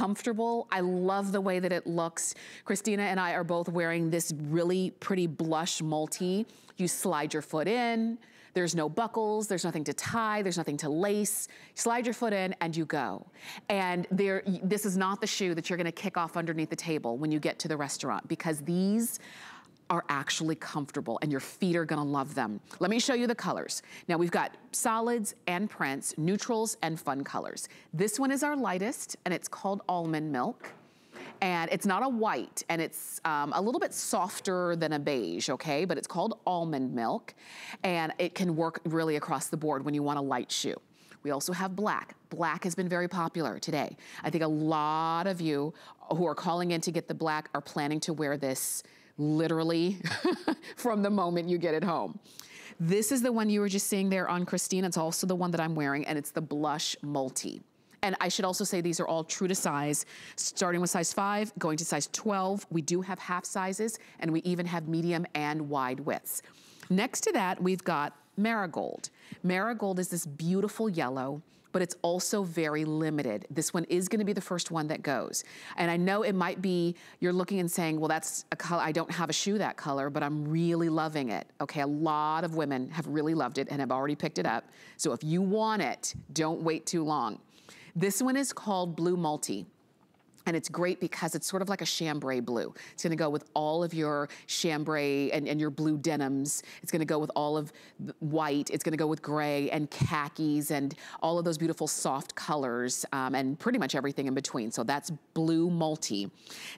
comfortable. I love the way that it looks. Christina and I are both wearing this really pretty blush multi. You slide your foot in, there's no buckles, there's nothing to tie, there's nothing to lace. Slide your foot in and you go. And there, this is not the shoe that you're gonna kick off underneath the table when you get to the restaurant because these are actually comfortable and your feet are gonna love them. Let me show you the colors. Now we've got solids and prints, neutrals and fun colors. This one is our lightest and it's called almond milk and it's not a white and it's um, a little bit softer than a beige, okay? But it's called almond milk and it can work really across the board when you want a light shoe. We also have black. Black has been very popular today. I think a lot of you who are calling in to get the black are planning to wear this literally from the moment you get it home. This is the one you were just seeing there on Christine. It's also the one that I'm wearing and it's the blush multi. And I should also say these are all true to size, starting with size five, going to size 12. We do have half sizes, and we even have medium and wide widths. Next to that, we've got marigold. Marigold is this beautiful yellow but it's also very limited. This one is gonna be the first one that goes. And I know it might be, you're looking and saying, well, that's a color, I don't have a shoe that color, but I'm really loving it. Okay, a lot of women have really loved it and have already picked it up. So if you want it, don't wait too long. This one is called Blue Multi. And it's great because it's sort of like a chambray blue. It's gonna go with all of your chambray and, and your blue denims. It's gonna go with all of white. It's gonna go with gray and khakis and all of those beautiful soft colors um, and pretty much everything in between. So that's blue multi.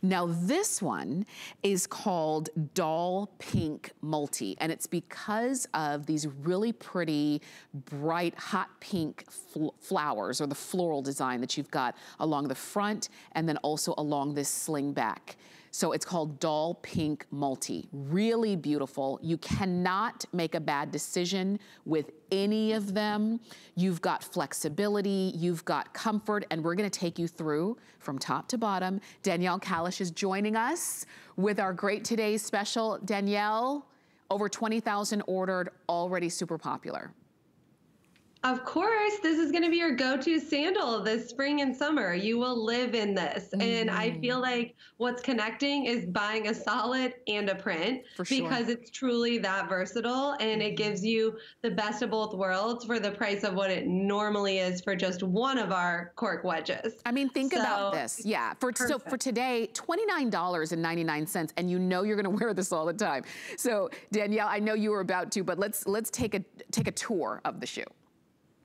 Now this one is called doll pink multi. And it's because of these really pretty, bright, hot pink fl flowers or the floral design that you've got along the front and then also along this sling back. So it's called Doll Pink Multi. Really beautiful. You cannot make a bad decision with any of them. You've got flexibility, you've got comfort, and we're gonna take you through from top to bottom. Danielle Kalish is joining us with our Great Today's special. Danielle, over 20,000 ordered, already super popular. Of course, this is going to be your go-to sandal this spring and summer. You will live in this. Mm. And I feel mm. like what's connecting is buying a solid and a print for sure. because it's truly that versatile and it gives you the best of both worlds for the price of what it normally is for just one of our cork wedges. I mean, think so, about this. Yeah, for so for today, $29.99 and you know you're going to wear this all the time. So, Danielle, I know you were about to, but let's let's take a take a tour of the shoe.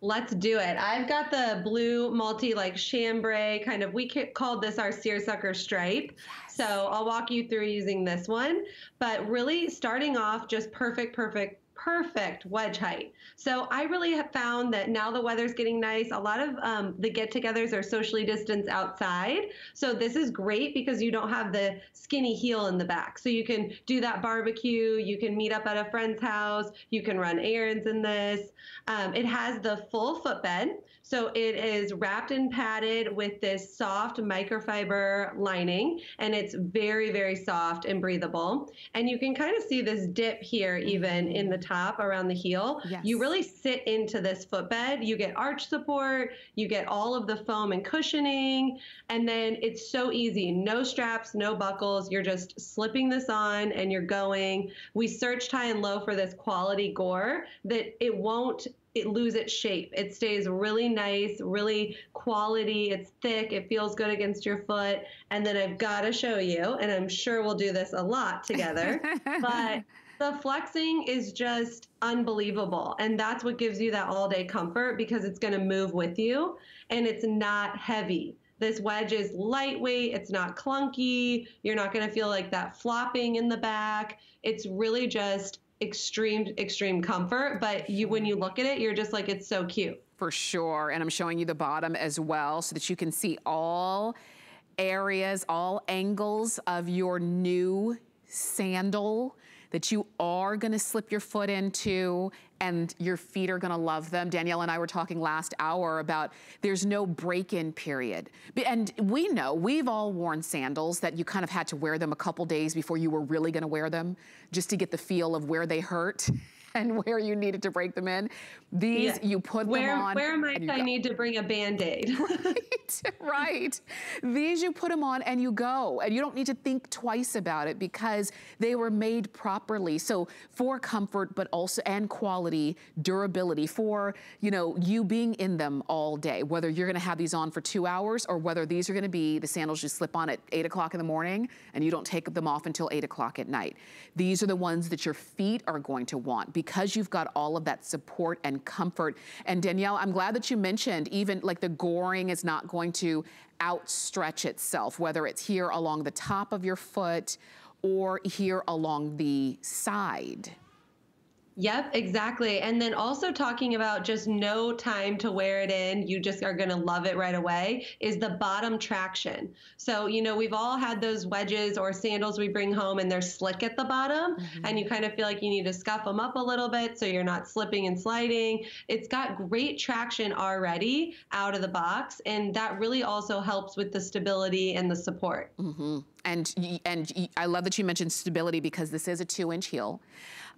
Let's do it. I've got the blue multi like chambray kind of, we called this our seersucker stripe. Yes. So I'll walk you through using this one, but really starting off just perfect, perfect perfect wedge height. So I really have found that now the weather's getting nice. A lot of um, the get-togethers are socially distanced outside. So this is great because you don't have the skinny heel in the back. So you can do that barbecue. You can meet up at a friend's house. You can run errands in this. Um, it has the full footbed. So it is wrapped and padded with this soft microfiber lining, and it's very, very soft and breathable. And you can kind of see this dip here, mm-hmm. even in the top around the heel. Yes. You really sit into this footbed. You get arch support, you get all of the foam and cushioning, and then it's so easy. No straps, no buckles. You're just slipping this on and you're going. We searched high and low for this quality gore that it won't it lose its shape. It stays really nice, really quality. It's thick. It feels good against your foot. And then I've got to show you, and I'm sure we'll do this a lot together, but the flexing is just unbelievable. And that's what gives you that all day comfort because it's going to move with you and it's not heavy. This wedge is lightweight, it's not clunky, you're not going to feel like that flopping in the back. It's really just extreme extreme comfort but you when you look at it you're just like it's so cute. For sure and i'm showing you the bottom as well so that you can see all areas all angles of your new sandal that you are gonna slip your foot into and your feet are gonna love them. Danielle and I were talking last hour about there's no break-in period. And we know, we've all worn sandals that you kind of had to wear them a couple days before you were really gonna wear them just to get the feel of where they hurt. and where you needed to break them in. These, yeah. you put where, them on. Where might I go. need to bring a Band-Aid? right, right. These you put them on and you go. And you don't need to think twice about it because they were made properly. So for comfort, but also, and quality, durability, for, you know, you being in them all day, whether you're gonna have these on for two hours or whether these are gonna be the sandals you slip on at eight o'clock in the morning and you don't take them off until eight o'clock at night. These are the ones that your feet are going to want because you've got all of that support and comfort. And Danielle, I'm glad that you mentioned even like the goring is not going to outstretch itself, whether it's here along the top of your foot or here along the side. Yep, exactly. And then also talking about just no time to wear it in, you just are going to love it right away, is the bottom traction. So, you know, we've all had those wedges or sandals we bring home and they're slick at the bottom, mm-hmm. and you kind of feel like you need to scuff them up a little bit so you're not slipping and sliding. It's got great traction already out of the box, and that really also helps with the stability and the support. Mm-hmm. And, and I love that you mentioned stability because this is a two inch heel.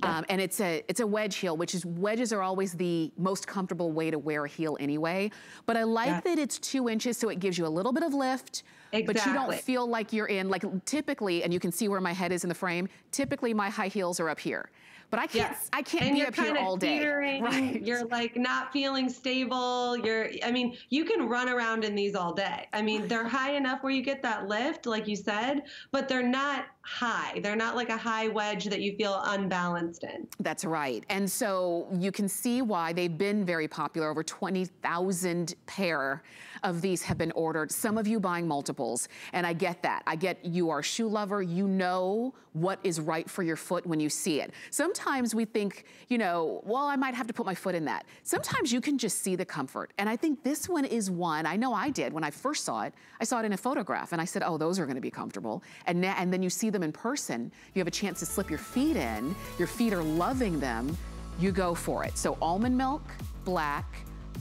Um, and it's a it's a wedge heel, which is wedges are always the most comfortable way to wear a heel anyway. But I like yeah. that it's two inches, so it gives you a little bit of lift. Exactly. But you don't feel like you're in, like typically, and you can see where my head is in the frame, typically my high heels are up here. But I can't, yes. I can't and be up here all day. Right. You're like not feeling stable. You're, I mean, you can run around in these all day. I mean, they're high enough where you get that lift, like you said, but they're not high. They're not like a high wedge that you feel unbalanced in. That's right. And so you can see why they've been very popular. Over 20,000 pair of these have been ordered. Some of you buying multiples. And I get that. I get you are a shoe lover. You know what is right for your foot when you see it. Sometimes we think, you know, well, I might have to put my foot in that. Sometimes you can just see the comfort. And I think this one is one, I know I did when I first saw it. I saw it in a photograph and I said, oh, those are gonna be comfortable. And, and then you see them in person, you have a chance to slip your feet in, your feet are loving them, you go for it. So almond milk, black,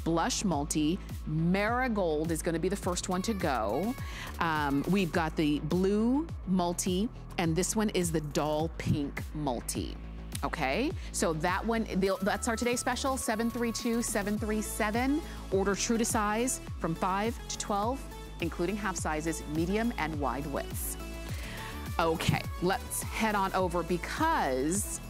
blush multi. Marigold is gonna be the first one to go. Um, we've got the blue multi, and this one is the doll pink multi. Okay, so that one, that's our today special, 732-737. Order true to size from 5 to 12, including half sizes, medium and wide widths. Okay, let's head on over because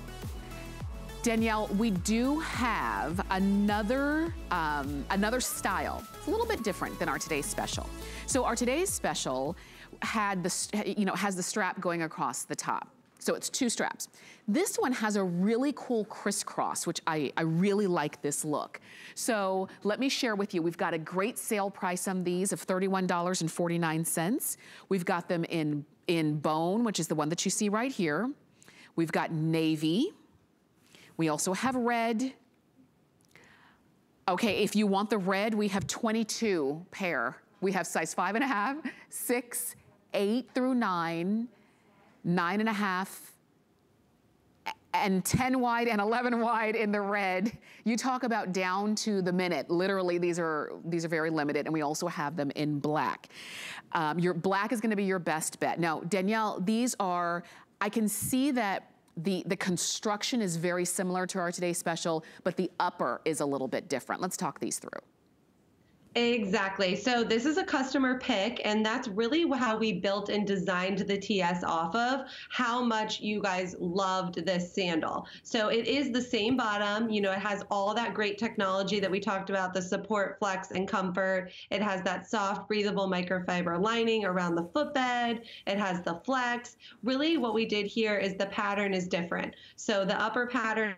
Danielle, we do have another, um, another style. It's a little bit different than our today's special. So our today's special had the, you know, has the strap going across the top. So it's two straps. This one has a really cool crisscross, which I, I really like this look. So let me share with you, we've got a great sale price on these of $31.49. We've got them in, in bone, which is the one that you see right here. We've got navy, we also have red. Okay, if you want the red, we have 22 pair. We have size five and a half, six, eight through nine, nine and a half, and 10 wide and 11 wide in the red. You talk about down to the minute. Literally, these are these are very limited, and we also have them in black. Um, your black is gonna be your best bet. Now, Danielle, these are, I can see that the, the construction is very similar to our Today Special, but the upper is a little bit different. Let's talk these through. Exactly. So this is a customer pick, and that's really how we built and designed the TS off of how much you guys loved this sandal. So it is the same bottom. You know, it has all that great technology that we talked about the support, flex, and comfort. It has that soft, breathable microfiber lining around the footbed. It has the flex. Really, what we did here is the pattern is different. So the upper pattern,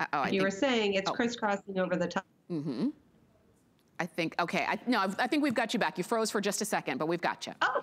uh oh, you think, were saying, it's oh. crisscrossing over the top. Mm-hmm. I think, okay, I, no, I think we've got you back. You froze for just a second, but we've got you. Oh,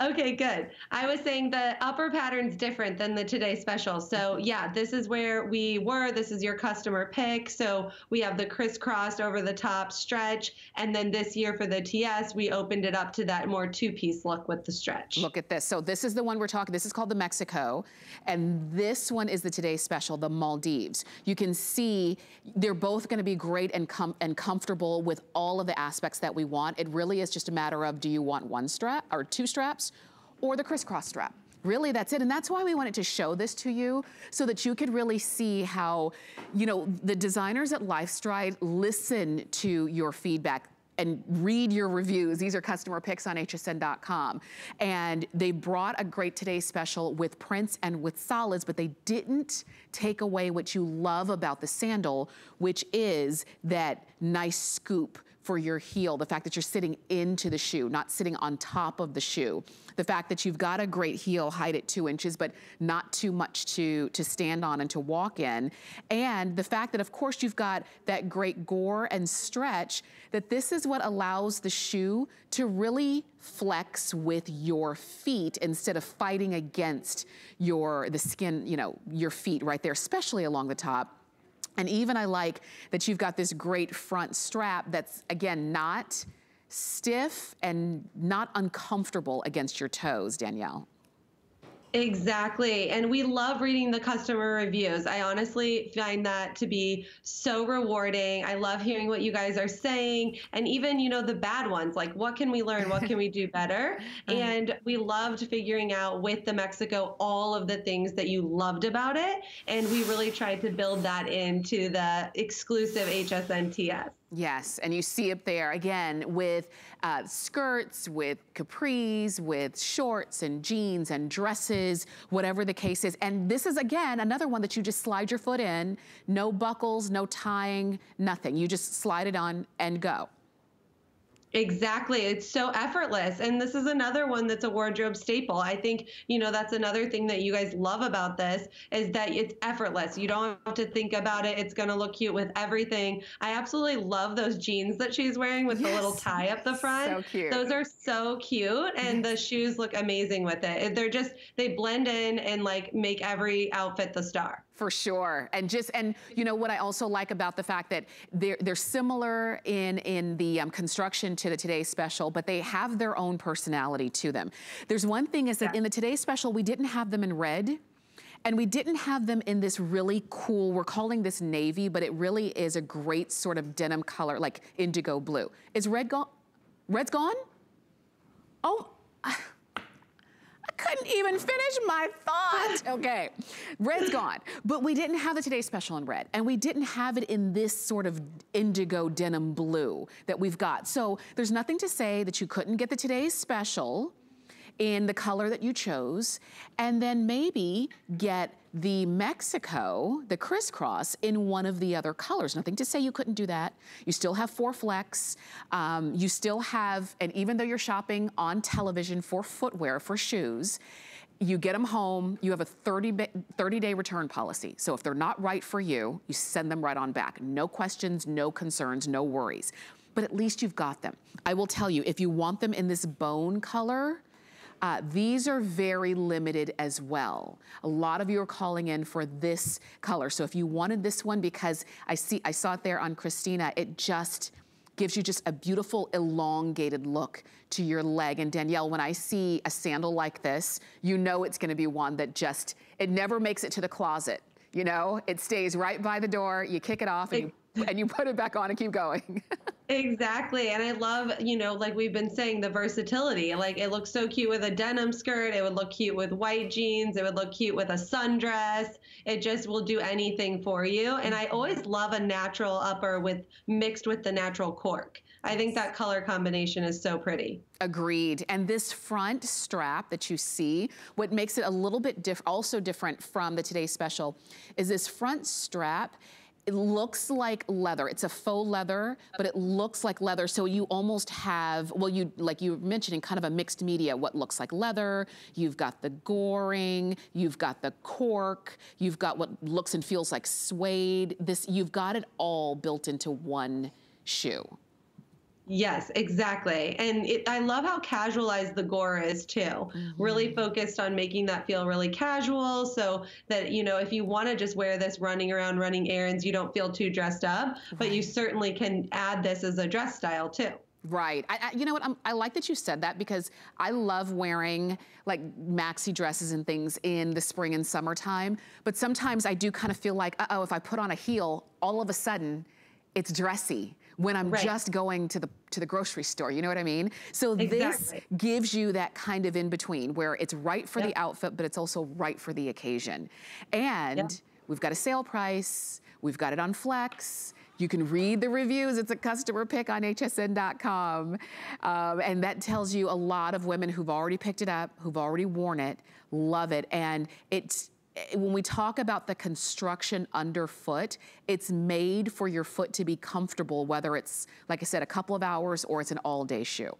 Okay, good. I was saying the upper pattern's different than the today special. So mm-hmm. yeah, this is where we were. This is your customer pick. So we have the crisscrossed over the top stretch. And then this year for the TS, we opened it up to that more two-piece look with the stretch. Look at this. So this is the one we're talking, this is called the Mexico. And this one is the today special, the Maldives. You can see they're both gonna be great and, com and comfortable with all of the aspects that we want. It really is just a matter of, do you want one strap or two straps? Or the crisscross strap. Really, that's it. And that's why we wanted to show this to you so that you could really see how, you know, the designers at LifeStride listen to your feedback and read your reviews. These are customer picks on hsn.com. And they brought a great today special with prints and with solids, but they didn't take away what you love about the sandal, which is that nice scoop for your heel, the fact that you're sitting into the shoe, not sitting on top of the shoe. The fact that you've got a great heel height at two inches, but not too much to, to stand on and to walk in. And the fact that, of course, you've got that great gore and stretch, that this is what allows the shoe to really flex with your feet instead of fighting against your, the skin, you know, your feet right there, especially along the top. And even I like that you've got this great front strap that's, again, not stiff and not uncomfortable against your toes, Danielle. Exactly. And we love reading the customer reviews. I honestly find that to be so rewarding. I love hearing what you guys are saying and even, you know, the bad ones, like what can we learn? What can we do better? Uh-huh. and we loved figuring out with the Mexico all of the things that you loved about it. And we really tried to build that into the exclusive HSNTS. Yes, and you see up there again with uh, skirts, with capris, with shorts and jeans and dresses, whatever the case is. And this is again another one that you just slide your foot in, no buckles, no tying, nothing. You just slide it on and go. Exactly. It's so effortless. And this is another one that's a wardrobe staple. I think, you know, that's another thing that you guys love about this is that it's effortless. You don't have to think about it. It's going to look cute with everything. I absolutely love those jeans that she's wearing with yes. the little tie up the front. So cute. Those are so cute. And the shoes look amazing with it. They're just, they blend in and like make every outfit the star. For sure. And just, and you know what I also like about the fact that they're, they're similar in, in the um, construction to the Today Special, but they have their own personality to them. There's one thing is that yeah. in the Today Special, we didn't have them in red. And we didn't have them in this really cool, we're calling this navy, but it really is a great sort of denim color, like indigo blue. Is red gone? Red's gone? Oh, couldn't even finish my thought. Okay, red's gone. But we didn't have the Today Special in red, and we didn't have it in this sort of indigo denim blue that we've got. So there's nothing to say that you couldn't get the Today's Special in the color that you chose, and then maybe get the Mexico, the crisscross, in one of the other colors. Nothing to say you couldn't do that. You still have four flex. Um, you still have, and even though you're shopping on television for footwear, for shoes, you get them home, you have a 30, 30 day return policy. So if they're not right for you, you send them right on back. No questions, no concerns, no worries. But at least you've got them. I will tell you, if you want them in this bone color, uh, these are very limited as well. A lot of you are calling in for this color. So if you wanted this one, because I see, I saw it there on Christina, it just gives you just a beautiful elongated look to your leg. And Danielle, when I see a sandal like this, you know it's gonna be one that just, it never makes it to the closet. You know, it stays right by the door, you kick it off and you and you put it back on and keep going. exactly. And I love, you know, like we've been saying, the versatility. Like it looks so cute with a denim skirt. It would look cute with white jeans. It would look cute with a sundress. It just will do anything for you. And I always love a natural upper with mixed with the natural cork. I think that color combination is so pretty. Agreed. And this front strap that you see, what makes it a little bit diff also different from the Today Special is this front strap it looks like leather. It's a faux leather, but it looks like leather. So you almost have, well, you like you were mentioning, kind of a mixed media, what looks like leather. You've got the goring, you've got the cork, you've got what looks and feels like suede. This, you've got it all built into one shoe. Yes, exactly. And it, I love how casualized the gore is too. Mm-hmm. Really focused on making that feel really casual so that, you know, if you want to just wear this running around, running errands, you don't feel too dressed up, right. but you certainly can add this as a dress style too. Right. I, I, you know what? I'm, i like that you said that because I love wearing like maxi dresses and things in the spring and summertime. But sometimes I do kind of feel like, uh oh, if I put on a heel, all of a sudden it's dressy when I'm right. just going to the to the grocery store. You know what I mean? So exactly. this gives you that kind of in between where it's right for yep. the outfit, but it's also right for the occasion. And yep. we've got a sale price. We've got it on Flex. You can read the reviews. It's a customer pick on hsn.com. Um, and that tells you a lot of women who've already picked it up, who've already worn it, love it. And it's, Eh, when we talk about the construction underfoot, it's made for your foot to be comfortable, whether it's, like I said, a couple of hours or it's an all day shoe.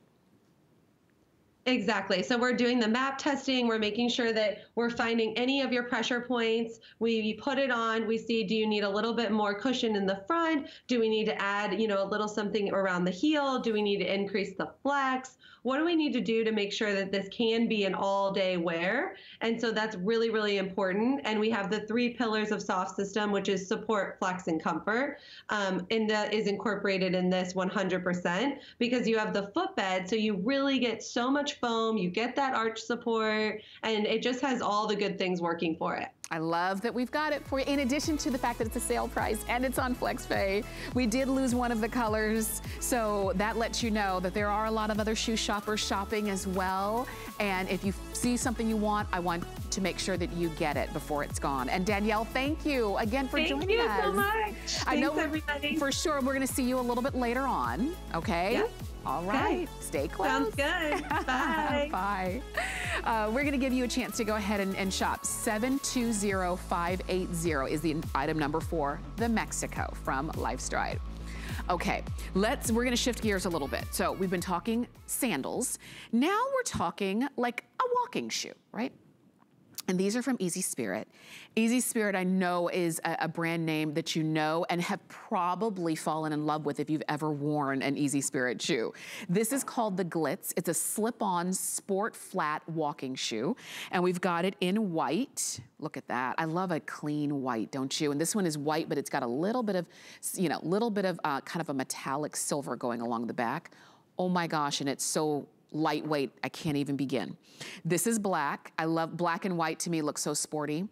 Exactly. So we're doing the map testing. We're making sure that we're finding any of your pressure points. We put it on. We see, do you need a little bit more cushion in the front? Do we need to add, you know, a little something around the heel? Do we need to increase the flex? What do we need to do to make sure that this can be an all day wear? And so that's really, really important. And we have the three pillars of soft system, which is support, flex, and comfort. Um, and that is incorporated in this 100% because you have the footbed. So you really get so much foam, you get that arch support, and it just has all the good things working for it. I love that we've got it for you. In addition to the fact that it's a sale price and it's on FlexPay, we did lose one of the colors. So that lets you know that there are a lot of other shoe shoppers shopping as well. And if you see something you want, I want to make sure that you get it before it's gone. And Danielle, thank you again for thank joining us. Thank you so much. I Thanks, know everybody. for sure we're going to see you a little bit later on. Okay. All right. Okay. Stay close. Sounds good. Bye. Bye. Uh, we're going to give you a chance to go ahead and, and shop. 720580 is the item number four, the Mexico from Lifestride. Okay, let's, we're gonna shift gears a little bit. So we've been talking sandals. Now we're talking like a walking shoe, right? And these are from Easy Spirit. Easy Spirit, I know, is a, a, brand name that you know and have probably fallen in love with if you've ever worn an Easy Spirit shoe. This is called the Glitz. It's a slip-on sport flat walking shoe. And we've got it in white. Look at that. I love a clean white, don't you? And this one is white, but it's got a little bit of, you know, little bit of uh, kind of a metallic silver going along the back. Oh my gosh, and it's so lightweight, I can't even begin. This is black. I love black and white to me looks so sporty.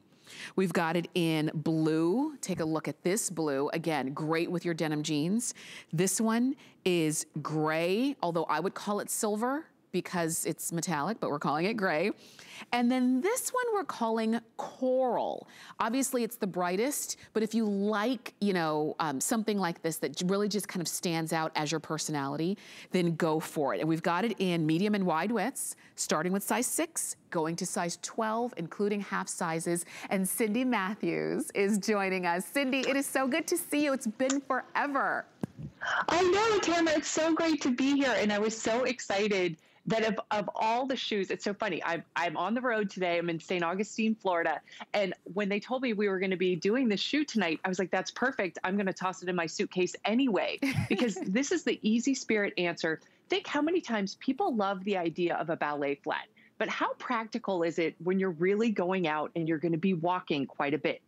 We've got it in blue. Take a look at this blue. Again, great with your denim jeans. This one is gray, although I would call it silver because it's metallic, but we're calling it gray. And then this one we're calling coral. Obviously it's the brightest, but if you like, you know, um, something like this that really just kind of stands out as your personality, then go for it. And we've got it in medium and wide widths, starting with size six, going to size 12, including half sizes. And Cindy Matthews is joining us. Cindy, it is so good to see you. It's been forever. I know, Tamara. It's so great to be here. And I was so excited that of, of all the shoes, it's so funny. I'm, I'm on the road today. I'm in St. Augustine, Florida. And when they told me we were going to be doing this shoe tonight, I was like, that's perfect. I'm going to toss it in my suitcase anyway, because this is the easy spirit answer. Think how many times people love the idea of a ballet flat. But how practical is it when you're really going out and you're going to be walking quite a bit?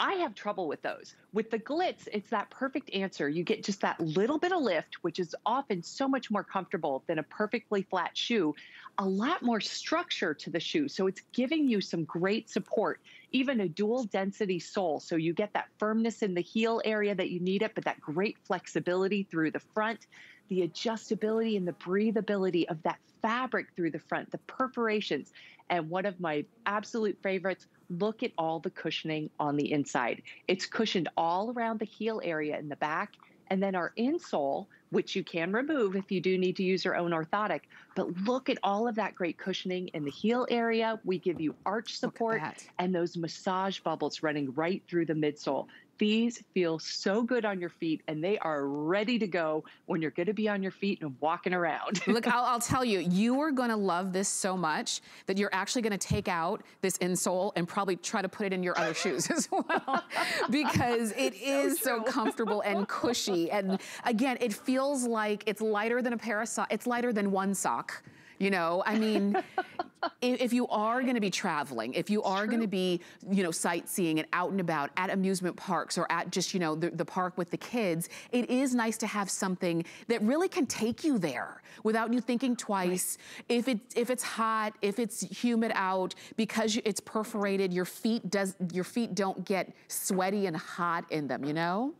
I have trouble with those. With the glitz, it's that perfect answer. You get just that little bit of lift, which is often so much more comfortable than a perfectly flat shoe, a lot more structure to the shoe. So it's giving you some great support, even a dual density sole. So you get that firmness in the heel area that you need it, but that great flexibility through the front, the adjustability and the breathability of that fabric through the front, the perforations. And one of my absolute favorites, look at all the cushioning on the inside. It's cushioned all around the heel area in the back. And then our insole, which you can remove if you do need to use your own orthotic. But look at all of that great cushioning in the heel area. We give you arch support and those massage bubbles running right through the midsole. These feel so good on your feet and they are ready to go when you're going to be on your feet and walking around. Look, I'll, I'll, tell you, you are going to love this so much that you're actually going to take out this insole and probably try to put it in your other shoes as well because it is so, so comfortable and cushy. And again, it feels like it's lighter than a pair of socks. It's lighter than one sock. You know, I mean, if you are gonna be traveling, if you are gonna be, you know, sightseeing and out and about at amusement parks or at just, you know, the, the park with the kids, it is nice to have something that really can take you there without you thinking twice. Right. If it if it's hot, if it's humid out, because it's perforated, your feet does your feet don't get sweaty and hot in them, you know?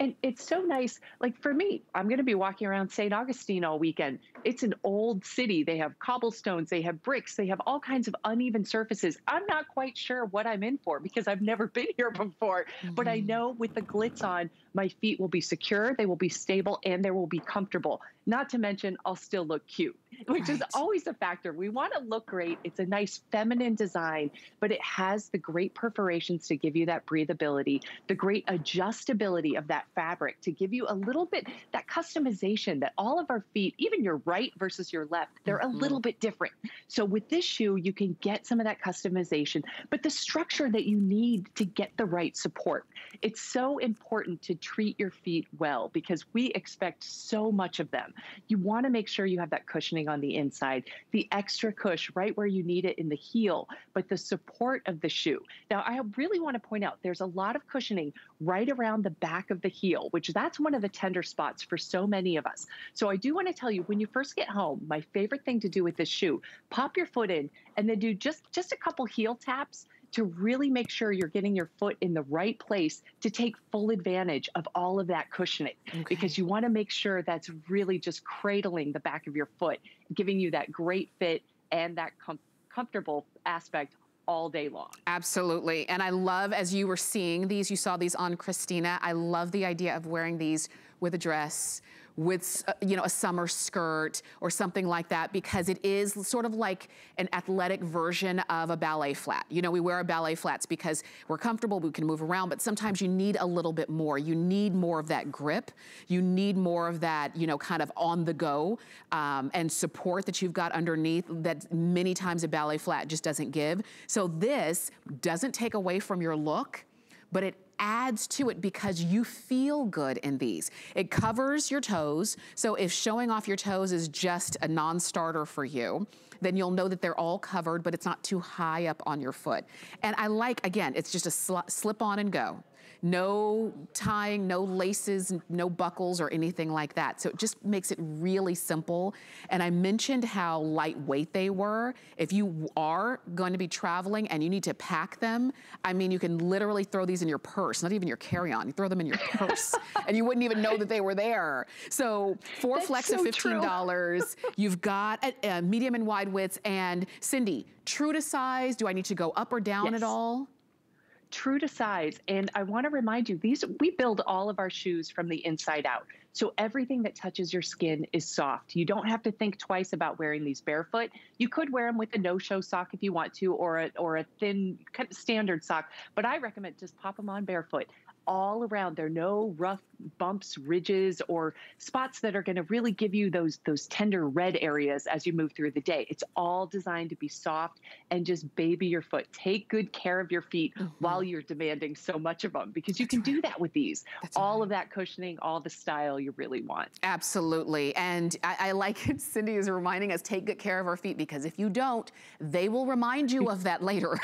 And it's so nice. Like for me, I'm going to be walking around St. Augustine all weekend. It's an old city. They have cobblestones, they have bricks, they have all kinds of uneven surfaces. I'm not quite sure what I'm in for because I've never been here before. Mm-hmm. But I mm-hmm. know with the glitz on, my feet will be secure, they will be stable, and they will be comfortable. Not to mention, I'll still look cute, which right. is always a factor. We want to look great. It's a nice feminine design, but it has the great perforations to give you that breathability, the great adjustability of that fabric to give you a little bit that customization that all of our feet, even your right versus your left, they're mm-hmm. a little bit different. So with this shoe, you can get some of that customization, but the structure that you need to get the right support. It's so important to treat your feet well because we expect so much of them. You want to make sure you have that cushioning on the inside, the extra cush right where you need it in the heel, but the support of the shoe. Now, I really want to point out there's a lot of cushioning right around the back of the heel, which that's one of the tender spots for so many of us. So I do want to tell you when you first get home, my favorite thing to do with this shoe, pop your foot in and then do just just a couple heel taps to really make sure you're getting your foot in the right place to take full advantage of all of that cushioning okay. because you want to make sure that's really just cradling the back of your foot, giving you that great fit and that com- comfortable aspect all day long. Absolutely. And I love, as you were seeing these, you saw these on Christina, I love the idea of wearing these with a dress, with, uh, you know, a summer skirt or something like that because it is sort of like an athletic version of a ballet flat. You know, we wear our ballet flats because we're comfortable, we can move around, but sometimes you need a little bit more. You need more of that grip. You need more of that, you know, kind of on the go um, and support that you've got underneath that many times a ballet flat just doesn't give. So this doesn't take away from your look, but it adds to it because you feel good in these. It covers your toes, so if showing off your toes is just a non-starter for you, then you'll know that they're all covered, but it's not too high up on your foot. And I like, again, it's just a sl slip on and go no tying, no laces, no buckles or anything like that. So it just makes it really simple. And I mentioned how lightweight they were. If you are going to be traveling and you need to pack them, I mean, you can literally throw these in your purse, not even your carry-on. You throw them in your purse and you wouldn't even know that they were there. So four That's flex so of $15. You've got a, a medium and wide widths. And Cindy, true to size, do I need to go up or down yes. at all? True to size. And I want to remind you, these we build all of our shoes from the inside out. So everything that touches your skin is soft. You don't have to think twice about wearing these barefoot. You could wear them with a no-show sock if you want to, or a or a thin standard sock. But I recommend just pop them on barefoot all around. There are no rough bumps, ridges, or spots that are going to really give you those those tender red areas as you move through the day. It's all designed to be soft and just baby your foot. Take good care of your feet mm-hmm. while you're demanding so much of them because you That's can right. do that with these. That's all right. of that cushioning, all the style you really want. Absolutely. And I, I like it. Cindy is reminding us take good care of our feet because if you don't, they will remind you of that later.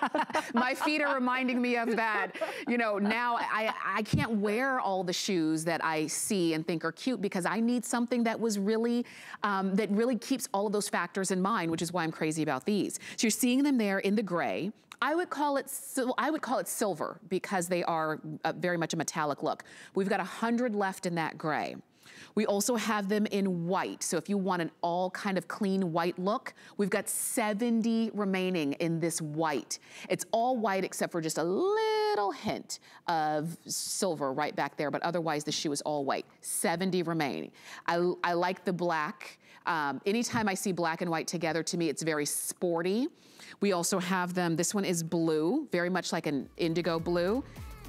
My feet are reminding me of that. You know, now I, I can't wear all the shoes that I see and think are cute because I need something that was really, um, that really keeps all of those factors in mind, which is why I'm crazy about these. So you're seeing them there in the gray. I would call it I would call it silver because they are very much a metallic look. We've got a hundred left in that gray. We also have them in white. So if you want an all kind of clean white look, we've got 70 remaining in this white. It's all white except for just a little hint of silver right back there, but otherwise the shoe is all white. 70 remaining. I, I like the black. Um, anytime I see black and white together, to me, it's very sporty. We also have them, this one is blue, very much like an indigo blue.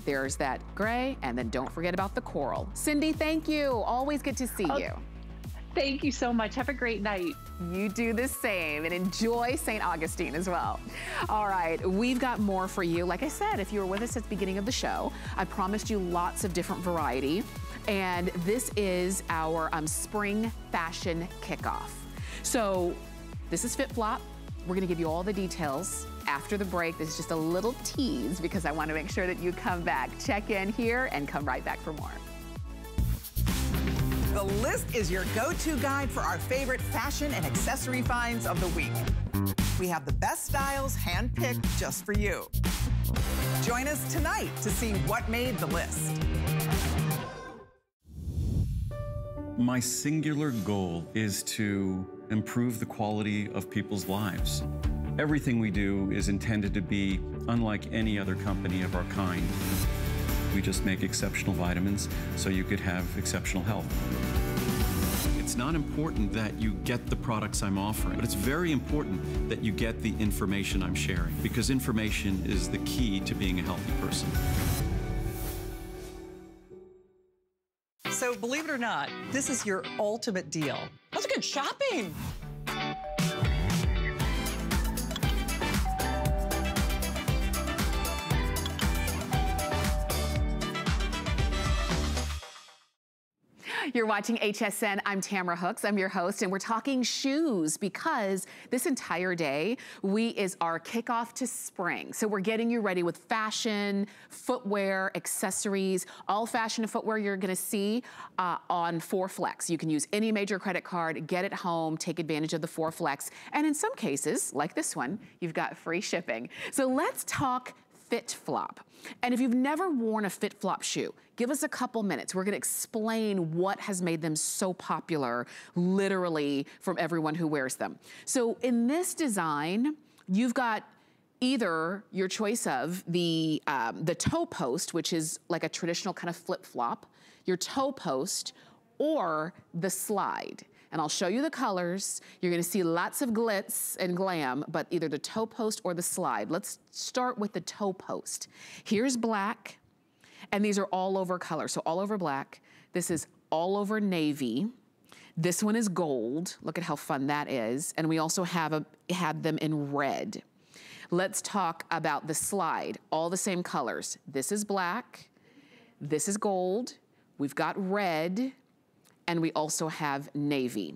There's that gray, and then don't forget about the coral. Cindy, thank you. Always good to see oh, you. Thank you so much. Have a great night. You do the same and enjoy St. Augustine as well. All right, we've got more for you. Like I said, if you were with us at the beginning of the show, I promised you lots of different variety. And this is our um, spring fashion kickoff. So this is FitFlop. We're gonna give you all the details after the break. This is just a little tease because I wanna make sure that you come back. Check in here and come right back for more. The list is your go-to guide for our favorite fashion and accessory finds of the week. We have the best styles handpicked just for you. Join us tonight to see what made the list. My singular goal is to improve the quality of people's lives. Everything we do is intended to be unlike any other company of our kind. We just make exceptional vitamins so you could have exceptional health. It's not important that you get the products I'm offering, but it's very important that you get the information I'm sharing because information is the key to being a healthy person. So believe it or not, this is your ultimate deal. That's a good shopping. You're watching HSN. I'm Tamara Hooks. I'm your host, and we're talking shoes because this entire day we is our kickoff to spring. So we're getting you ready with fashion, footwear, accessories, all fashion and footwear you're gonna see uh, on 4Flex. You can use any major credit card, get it home, take advantage of the 4Flex. And in some cases, like this one, you've got free shipping. So let's talk FitFlop. And if you've never worn a FitFlop shoe, give us a couple minutes. We're gonna explain what has made them so popular, literally from everyone who wears them. So in this design, you've got either your choice of the, um, the toe post, which is like a traditional kind of flip-flop, your toe post, or the slide and I'll show you the colors. You're gonna see lots of glitz and glam, but either the toe post or the slide. Let's start with the toe post. Here's black, and these are all over color, so all over black. This is all over navy. This one is gold. Look at how fun that is. And we also have, a, have them in red. Let's talk about the slide. All the same colors. This is black. This is gold. We've got red and we also have navy.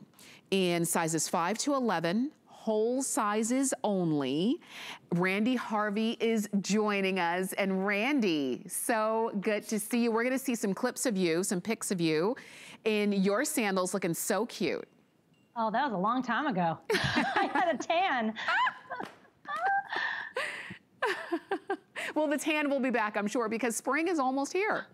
In sizes 5 to 11, whole sizes only. Randy Harvey is joining us. And Randy, so good to see you. We're gonna see some clips of you, some pics of you in your sandals looking so cute. Oh, that was a long time ago. I had a tan. well, the tan will be back, I'm sure, because spring is almost here.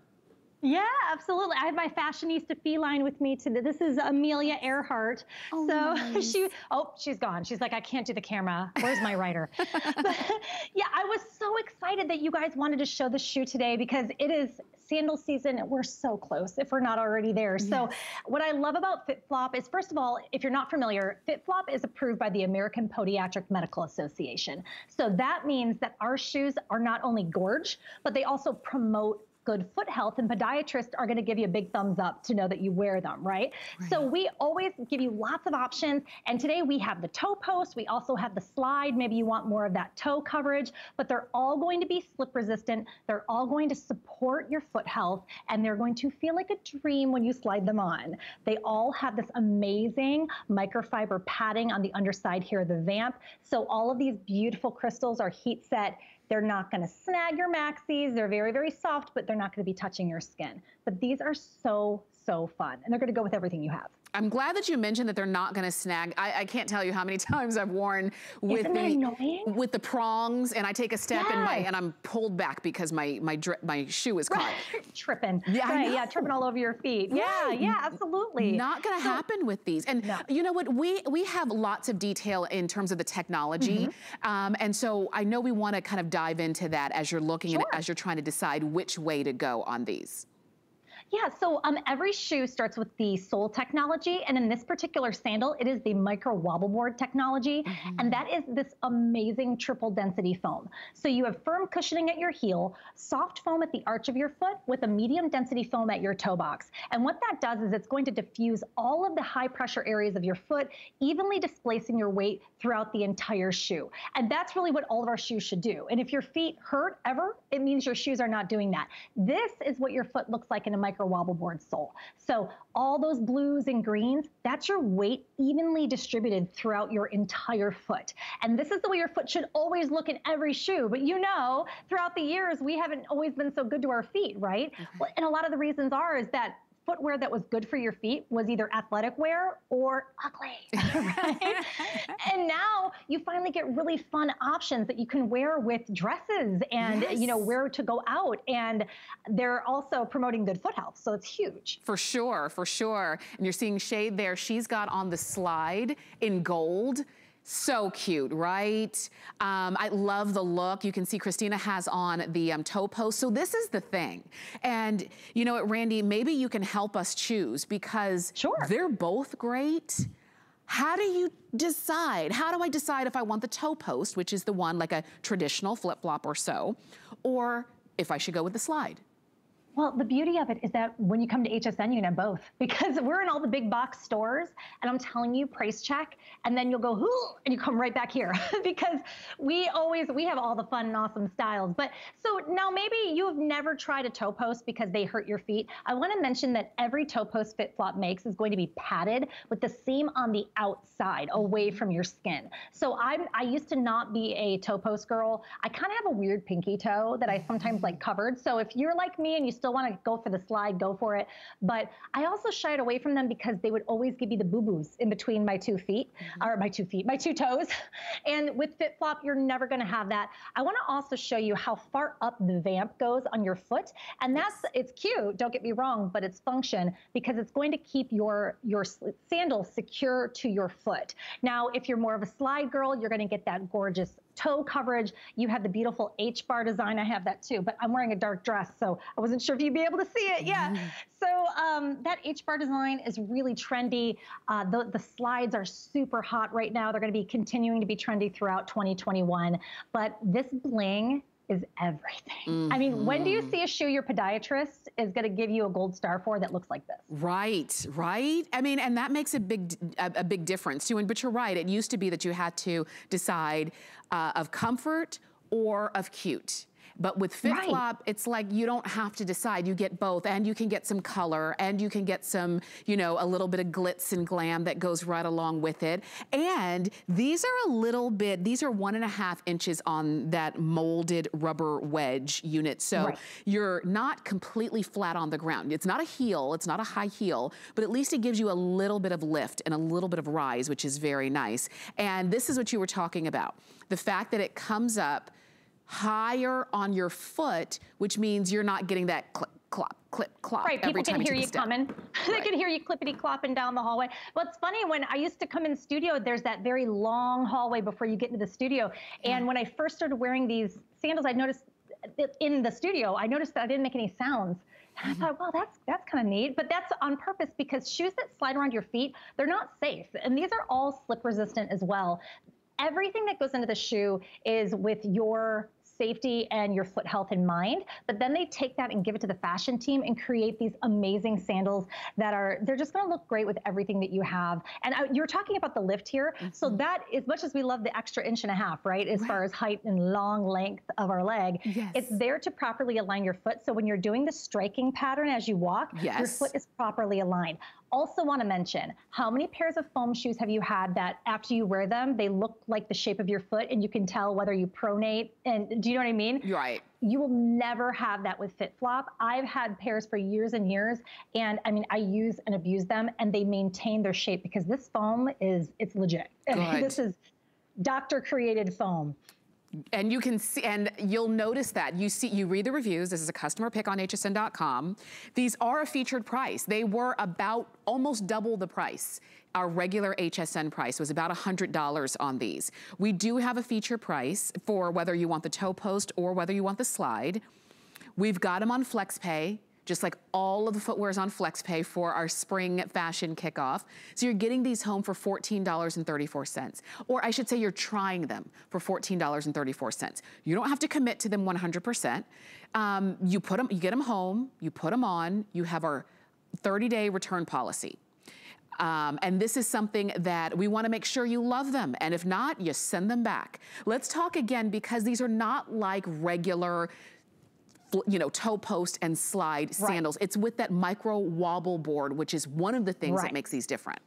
Yeah, absolutely. I had my fashionista feline with me today. This is Amelia Earhart. Oh, so nice. she, oh, she's gone. She's like, I can't do the camera. Where's my writer? but yeah, I was so excited that you guys wanted to show the shoe today because it is sandal season. We're so close if we're not already there. Yes. So what I love about FitFlop is, first of all, if you're not familiar, FitFlop is approved by the American Podiatric Medical Association. So that means that our shoes are not only gorge, but they also promote good foot health and podiatrists are going to give you a big thumbs up to know that you wear them, right? right? So we always give you lots of options. And today we have the toe post. We also have the slide. Maybe you want more of that toe coverage, but they're all going to be slip resistant. They're all going to support your foot health and they're going to feel like a dream when you slide them on. They all have this amazing microfiber padding on the underside here of the vamp. So all of these beautiful crystals are heat set they're not going to snag your maxis. They're very, very soft, but they're not going to be touching your skin. But these are so, so fun. And they're going to go with everything you have. I'm glad that you mentioned that they're not gonna snag. I, I can't tell you how many times I've worn with the with the prongs, and I take a step and my and I'm pulled back because my my my shoe is caught. tripping. Yeah, right, yeah, tripping all over your feet. Right. Yeah, yeah, absolutely. Not gonna so, happen with these. And no. you know what? We we have lots of detail in terms of the technology, mm -hmm. um, and so I know we want to kind of dive into that as you're looking sure. at as you're trying to decide which way to go on these. Yeah, so um, every shoe starts with the sole technology. And in this particular sandal, it is the micro wobble board technology. Mm -hmm. And that is this amazing triple density foam. So you have firm cushioning at your heel, soft foam at the arch of your foot with a medium density foam at your toe box. And what that does is it's going to diffuse all of the high pressure areas of your foot, evenly displacing your weight throughout the entire shoe. And that's really what all of our shoes should do. And if your feet hurt ever, it means your shoes are not doing that. This is what your foot looks like in a micro micro wobble board sole. So all those blues and greens, that's your weight evenly distributed throughout your entire foot. And this is the way your foot should always look in every shoe. But you know, throughout the years, we haven't always been so good to our feet, right? Mm -hmm. And a lot of the reasons are is that footwear that was good for your feet was either athletic wear or ugly, right? and now you finally get really fun options that you can wear with dresses and, yes. you know, wear to go out. And they're also promoting good foot health. So it's huge. For sure, for sure. And you're seeing Shade there. She's got on the slide in gold. So cute, right? Um, I love the look. You can see Christina has on the um, toe post. So this is the thing. And you know what, Randi, maybe you can help us choose because sure. they're both great. How do you decide? How do I decide if I want the toe post, which is the one like a traditional flip-flop or so, or if I should go with the slide? Well, the beauty of it is that when you come to HSN, you can have both because we're in all the big box stores and I'm telling you price check and then you'll go, Hoo! and you come right back here because we always, we have all the fun and awesome styles. But so now maybe you have never tried a toe post because they hurt your feet. I want to mention that every toe post Fit Flop makes is going to be padded with the seam on the outside away mm-hmm. from your skin. So I'm, I used to not be a toe post girl. I kind of have a weird pinky toe that I sometimes like covered. So if you're like me and you still still want to go for the slide, go for it. But I also shied away from them because they would always give me the boo-boos in between my two feet, mm-hmm. or my two feet, my two toes. And with FitFlop, you're never going to have that. I want to also show you how far up the vamp goes on your foot. And that's, it's cute, don't get me wrong, but it's function because it's going to keep your, your sandal secure to your foot. Now, if you're more of a slide girl, you're going to get that gorgeous toe coverage. You have the beautiful H bar design. I have that too, but I'm wearing a dark dress, so I wasn't sure if you'd be able to see it. Yeah. Mm-hmm. So um, that H bar design is really trendy. Uh, the, the slides are super hot right now. They're going to be continuing to be trendy throughout 2021. But this bling is everything. Mm-hmm. I mean, when do you mm-hmm. see a shoe your podiatrist is going to give you a gold star for that looks like this? Right, right. I mean, and that makes a big a, a big difference too. And but you're right. It used to be that you had to decide uh, of comfort or of cute. But with right. it's like you don't have to decide. You get both and you can get some color and you can get some, you know, a little bit of glitz and glam that goes right along with it. And these are a little bit, these are one and a half inches on that molded rubber wedge unit. So right. you're not completely flat on the ground. It's not a heel, it's not a high heel, but at least it gives you a little bit of lift and a little bit of rise, which is very nice. And this is what you were talking about. The fact that it comes up higher on your foot, which means you're not getting that clip, clop, clip, clop. Right, people can hear you coming. they right. can hear you clippity clopping down the hallway. Well, it's funny when I used to come in studio, there's that very long hallway before you get into the studio. And when I first started wearing these sandals, I noticed in the studio, I noticed that I didn't make any sounds. And I mm-hmm. thought, well, that's that's kind of neat, but that's on purpose because shoes that slide around your feet, they're not safe, and these are all slip resistant as well. Everything that goes into the shoe is with your safety and your foot health in mind. But then they take that and give it to the fashion team and create these amazing sandals that are, they're just going to look great with everything that you have. And I, you're talking about the lift here. Mm-hmm. So that, as much as we love the extra inch and a half, right, as right. far as height and long length of our leg, yes. it's there to properly align your foot. So when you're doing the striking pattern as you walk, yes. your foot is properly aligned. Also want to mention, how many pairs of foam shoes have you had that after you wear them, they look like the shape of your foot and you can tell whether you pronate and do you know what I mean? Right. You will never have that with FitFlop. I've had pairs for years and years and I mean, I use and abuse them and they maintain their shape because this foam is, it's legit. this is doctor created foam. And you can see, and you'll notice that. You see, you read the reviews. This is a customer pick on hsn.com. These are a featured price. They were about almost double the price. Our regular HSN price was about $100 on these. We do have a feature price for whether you want the toe post or whether you want the slide. We've got them on FlexPay just like all of the footwear is on FlexPay for our spring fashion kickoff. So you're getting these home for $14.34. Or I should say you're trying them for $14.34. You don't have to commit to them 100%. Um, you put them, you get them home, you put them on, you have our 30-day return policy. Um, and this is something that we wanna make sure you love them. And if not, you send them back. Let's talk again because these are not like regular you know, toe post and slide right. sandals. It's with that micro wobble board, which is one of the things right. that makes these different.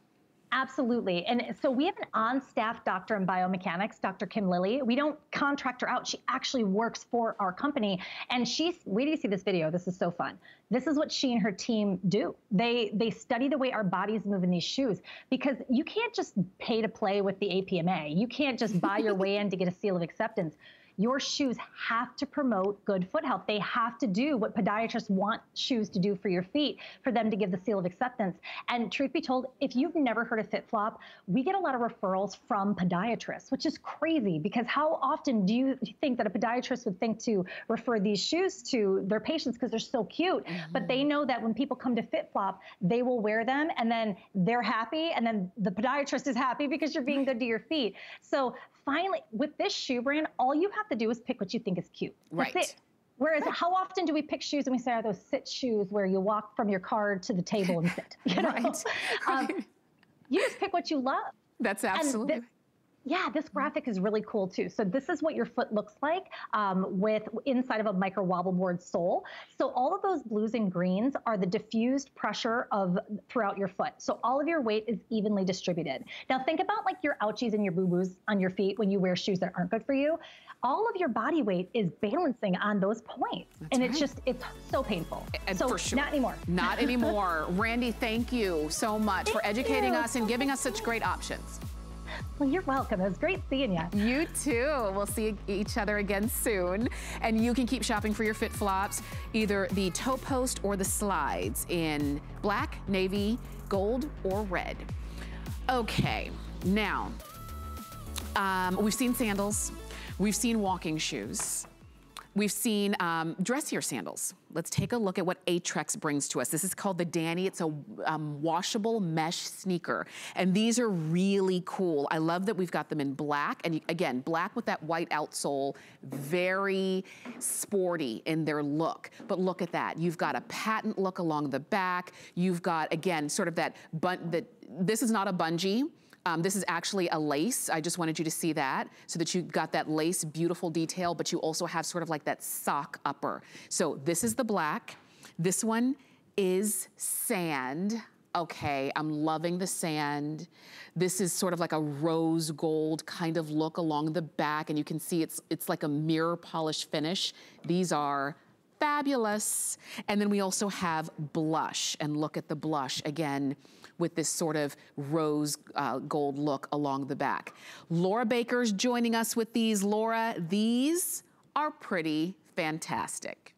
Absolutely. And so we have an on staff doctor in biomechanics, Dr. Kim Lilly. We don't contract her out. She actually works for our company. And she's, wait till you see this video. This is so fun. This is what she and her team do. They, they study the way our bodies move in these shoes because you can't just pay to play with the APMA. You can't just buy your way in to get a seal of acceptance your shoes have to promote good foot health. They have to do what podiatrists want shoes to do for your feet for them to give the seal of acceptance. And truth be told, if you've never heard of FitFlop, we get a lot of referrals from podiatrists, which is crazy because how often do you think that a podiatrist would think to refer these shoes to their patients because they're so cute? Mm-hmm. But they know that when people come to FitFlop, they will wear them and then they're happy and then the podiatrist is happy because you're being good to your feet. So finally, with this shoe brand, all you have to do is pick what you think is cute. Right. It. Whereas, how often do we pick shoes and we say, are those sit shoes where you walk from your car to the table and sit? You know? right. Um, you just pick what you love. That's absolutely. Yeah, this graphic is really cool too. So this is what your foot looks like um, with inside of a micro wobble board sole. So all of those blues and greens are the diffused pressure of throughout your foot. So all of your weight is evenly distributed. Now think about like your ouchies and your boo-boos on your feet when you wear shoes that aren't good for you. All of your body weight is balancing on those points. That's and right. it's just, it's so painful. And so for sure. not anymore. Not anymore. Randy, thank you so much thank for educating you. us and giving us such great options. Well, you're welcome. It was great seeing you. You too. We'll see each other again soon. And you can keep shopping for your Fit Flops, either the toe post or the slides in black, navy, gold, or red. Okay, now, um, we've seen sandals, we've seen walking shoes. We've seen um, dressier sandals. Let's take a look at what Aetrex brings to us. This is called the Danny. It's a um, washable mesh sneaker. And these are really cool. I love that we've got them in black. And again, black with that white outsole, very sporty in their look. But look at that. You've got a patent look along the back. You've got, again, sort of that, bun that this is not a bungee. Um, this is actually a lace. I just wanted you to see that so that you got that lace beautiful detail, but you also have sort of like that sock upper. So this is the black. This one is sand. Okay, I'm loving the sand. This is sort of like a rose gold kind of look along the back and you can see it's, it's like a mirror polish finish. These are fabulous. And then we also have blush and look at the blush again with this sort of rose uh, gold look along the back. Laura Baker's joining us with these. Laura, these are pretty fantastic.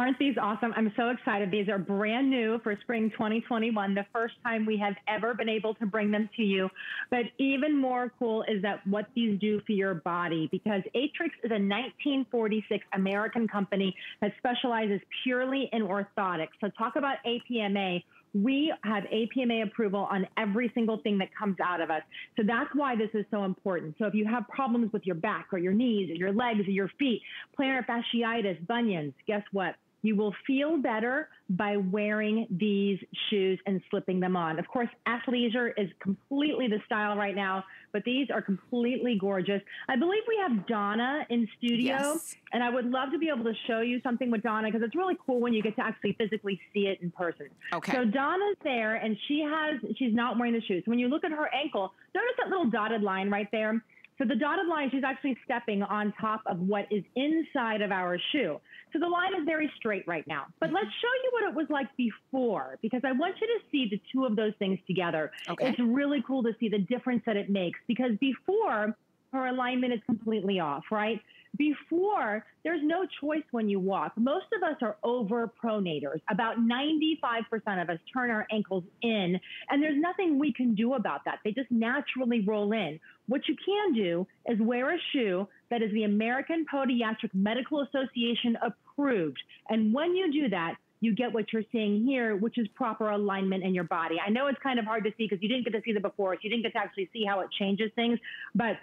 Aren't these awesome? I'm so excited. These are brand new for spring 2021, the first time we have ever been able to bring them to you. But even more cool is that what these do for your body because Aetrex is a 1946 American company that specializes purely in orthotics. So talk about APMA we have APMA approval on every single thing that comes out of us. So that's why this is so important. So if you have problems with your back or your knees or your legs or your feet, plantar fasciitis, bunions, guess what? You will feel better by wearing these shoes and slipping them on. Of course, athleisure is completely the style right now, but these are completely gorgeous. I believe we have Donna in studio, yes. and I would love to be able to show you something with Donna because it's really cool when you get to actually physically see it in person. Okay. So Donna's there, and she has she's not wearing the shoes. When you look at her ankle, notice that little dotted line right there. So the dotted line, she's actually stepping on top of what is inside of our shoe. So the line is very straight right now. But mm-hmm. let's show you what it was like before, because I want you to see the two of those things together. Okay. It's really cool to see the difference that it makes, because before, her alignment is completely off, right? Before, there's no choice when you walk. Most of us are over pronators. About 95% of us turn our ankles in, and there's nothing we can do about that. They just naturally roll in. What you can do is wear a shoe that is the American Podiatric Medical Association approved. And when you do that, you get what you're seeing here, which is proper alignment in your body. I know it's kind of hard to see because you didn't get to see the before, so you didn't get to actually see how it changes things, but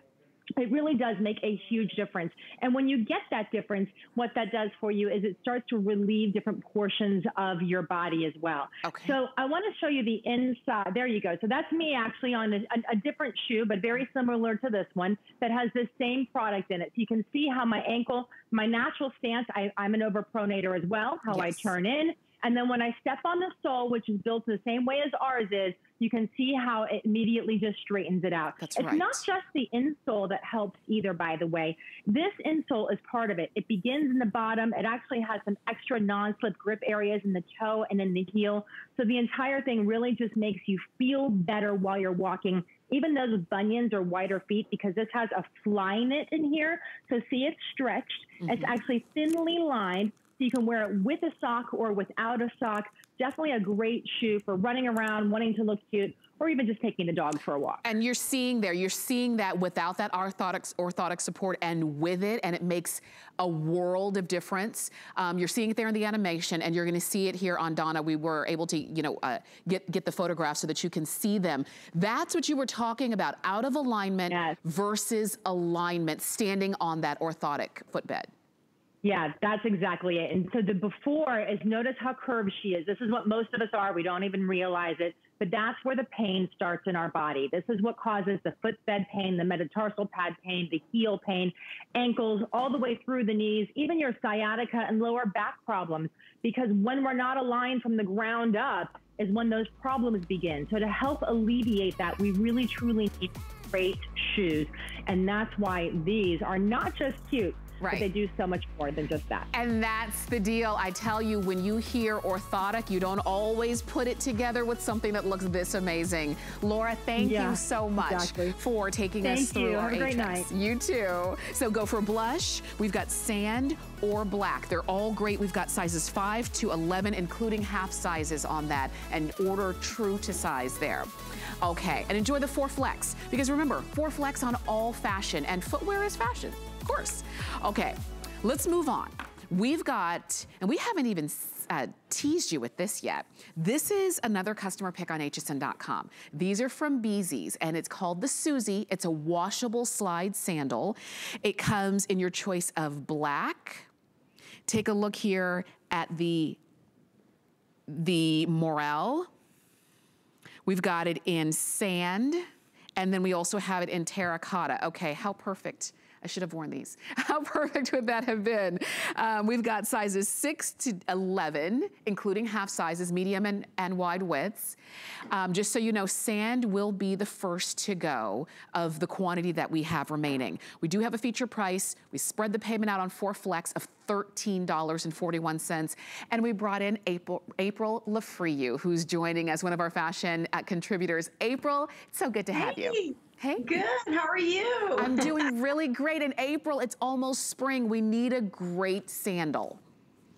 it really does make a huge difference. And when you get that difference, what that does for you is it starts to relieve different portions of your body as well. Okay. So I want to show you the inside. There you go. So that's me actually on a, a, different shoe, but very similar to this one that has the same product in it. So you can see how my ankle, my natural stance, I, am an overpronator as well, how yes. I turn in And then when I step on the sole, which is built the same way as ours is, you can see how it immediately just straightens it out. That's it's right. not just the insole that helps either, by the way. This insole is part of it. It begins in the bottom. It actually has some extra non-slip grip areas in the toe and in the heel. So the entire thing really just makes you feel better while you're walking. Even those with bunions or wider feet, because this has a fly knit in here. So see it's stretched. It's mm-hmm. actually thinly lined. So you can wear it with a sock or without a sock. Definitely a great shoe for running around, wanting to look cute, or even just taking the dog for a walk. And you're seeing there, you're seeing that without that orthotic, orthotic support and with it, and it makes a world of difference. Um, you're seeing it there in the animation, and you're gonna see it here on Donna. We were able to, you know, uh, get, get the photographs so that you can see them. That's what you were talking about, out of alignment Yes. versus alignment, standing on that orthotic footbed. Yeah, that's exactly it. And so the before is notice how curved she is. This is what most of us are. We don't even realize it. But that's where the pain starts in our body. This is what causes the footbed pain, the metatarsal pad pain, the heel pain, ankles, all the way through the knees, even your sciatica and lower back problems. Because when we're not aligned from the ground up is when those problems begin. So to help alleviate that, we really truly need great shoes. And that's why these are not just cute, Right. but they do so much more than just that. And that's the deal. I tell you, when you hear orthotic, you don't always put it together with something that looks this amazing. Laura, thank Yeah, you so much exactly. for taking us Thank through you. our Have a great night. You too. So go for blush. We've got sand or black. They're all great. We've got sizes 5 to 11, including half sizes on that, and order true to size there. Okay, and enjoy the 4 Flex, because remember, 4 Flex on all fashion, and footwear is fashion, course. Okay, let's move on. We've got, and we haven't even uh, teased you with this yet. This is another customer pick on hsn.com. These are from Bzees, and it's called the Susie. It's a washable slide sandal. It comes in your choice of black. Take a look here at the, the Morel. We've got it in sand, and then we also have it in terracotta. Okay, how perfect. I should have worn these. How perfect would that have been? Um, we've got sizes 6 to 11, including half sizes, medium and, and wide widths. Um, just so you know, sand will be the first to go of the quantity that we have remaining. We do have a feature price. We spread the payment out on four flex of $13.41. And we brought in April, April Lafriou, who's joining as one of our fashion uh, contributors. April, so good to have you. Hey. Good. How are you? I'm doing really great. In April, it's almost spring. We need a great sandal.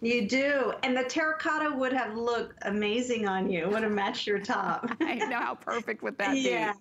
You do. And the terracotta would have looked amazing on you. Would have matched your top. I know how perfect would that be. yeah.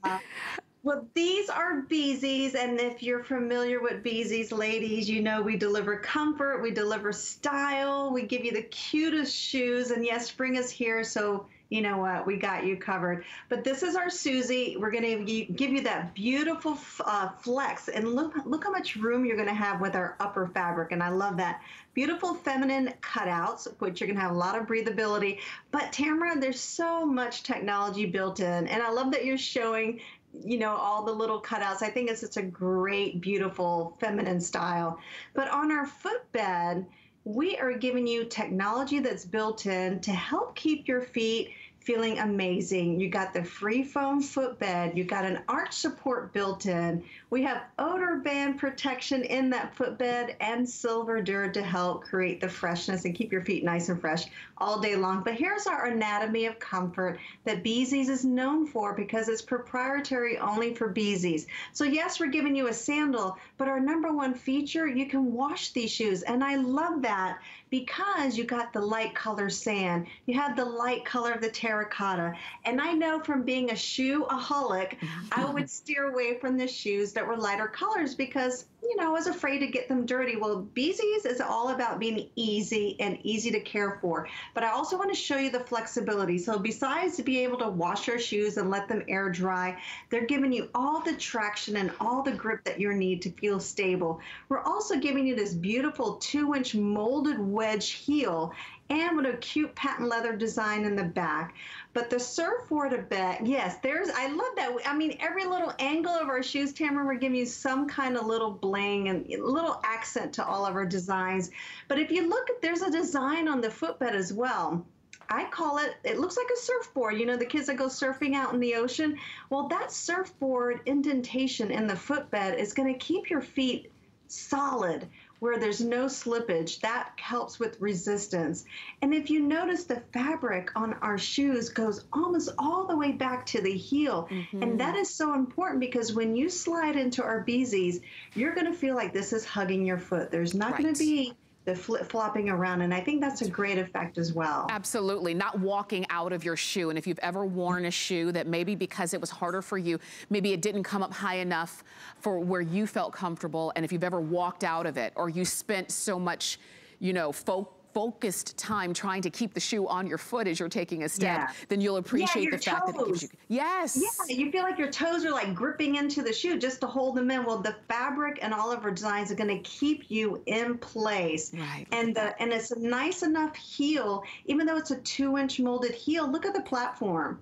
Well, these are Bzees, and if you're familiar with Bzees, ladies, you know we deliver comfort, we deliver style, we give you the cutest shoes, and yes, spring is here, so you know what, we got you covered. But this is our Susie. We're going to give you that beautiful uh, flex, and look, look how much room you're going to have with our upper fabric, and I love that. Beautiful feminine cutouts, which you're going to have a lot of breathability. But Tamara, there's so much technology built in, and I love that you're showing you know, all the little cutouts. I think it's just a great, beautiful, feminine style. But on our footbed, we are giving you technology that's built in to help keep your feet feeling amazing. You got the free foam footbed. You got an arch support built in. We have odor band protection in that footbed and Silvadur to help create the freshness and keep your feet nice and fresh all day long. But here's our anatomy of comfort that Bzees is known for because it's proprietary only for Bzees. So yes, we're giving you a sandal, but our number one feature, you can wash these shoes. And I love that because you got the light color sand, you have the light color of the terracotta. And I know from being a shoe-aholic, I would steer away from the shoes that were lighter colors because, you know, I was afraid to get them dirty. Well, Bzees is all about being easy and easy to care for. But I also want to show you the flexibility. So besides to be able to wash your shoes and let them air dry, they're giving you all the traction and all the grip that you need to feel stable. We're also giving you this beautiful two inch molded wedge heel and with a cute patent leather design in the back. But the surfboard a bit, yes, there's, I love that. I mean, every little angle of our shoes, Tamara, we're giving you some kind of little bling and little accent to all of our designs. But if you look there's a design on the footbed as well. I call it, it looks like a surfboard. You know, the kids that go surfing out in the ocean. Well, that surfboard indentation in the footbed is going to keep your feet solid where there's no slippage. That helps with resistance. And if you notice, the fabric on our shoes goes almost all the way back to the heel. Mm-hmm. And that is so important because when you slide into our Bzees, you're going to feel like this is hugging your foot. There's not right. going to be the flip flopping around. And I think that's a great effect as well. Absolutely. Not walking out of your shoe. And if you've ever worn a shoe that maybe because it was harder for you, maybe it didn't come up high enough for where you felt comfortable. And if you've ever walked out of it or you spent so much, you know, folk focused time trying to keep the shoe on your foot as you're taking a step, yeah. then you'll appreciate yeah, the fact toes. that it gives you. Yes. Yeah, you feel like your toes are like gripping into the shoe just to hold them in. Well, the fabric and all of our designs are going to keep you in place. Right. And the and it's a nice enough heel, even though it's a two inch molded heel. Look at the platform.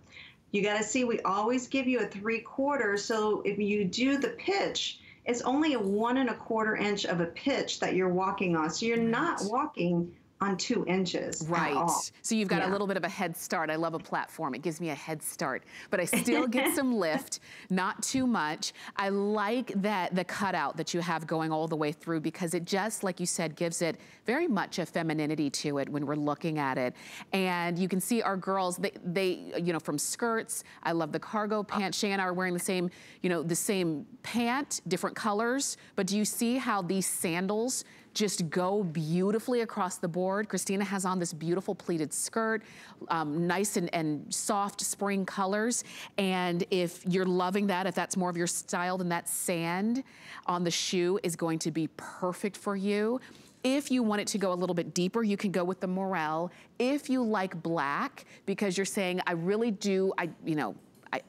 You got to see, we always give you a three quarter. So if you do the pitch, it's only a one and a quarter inch of a pitch that you're walking on. So you're right. not walking on two inches. Right. So you've got yeah. a little bit of a head start. I love a platform. It gives me a head start, but I still get some lift, not too much. I like that the cutout that you have going all the way through because it just, like you said, gives it very much a femininity to it when we're looking at it. And you can see our girls, they, they you know, from skirts, I love the cargo pant. Shay and I are wearing the same, you know, the same pant, different colors, but do you see how these sandals just go beautifully across the board. Christina has on this beautiful pleated skirt, um, nice and, and soft spring colors. And if you're loving that, if that's more of your style, then that sand on the shoe is going to be perfect for you. If you want it to go a little bit deeper, you can go with the Morel. If you like black, because you're saying, I really do, I, you know,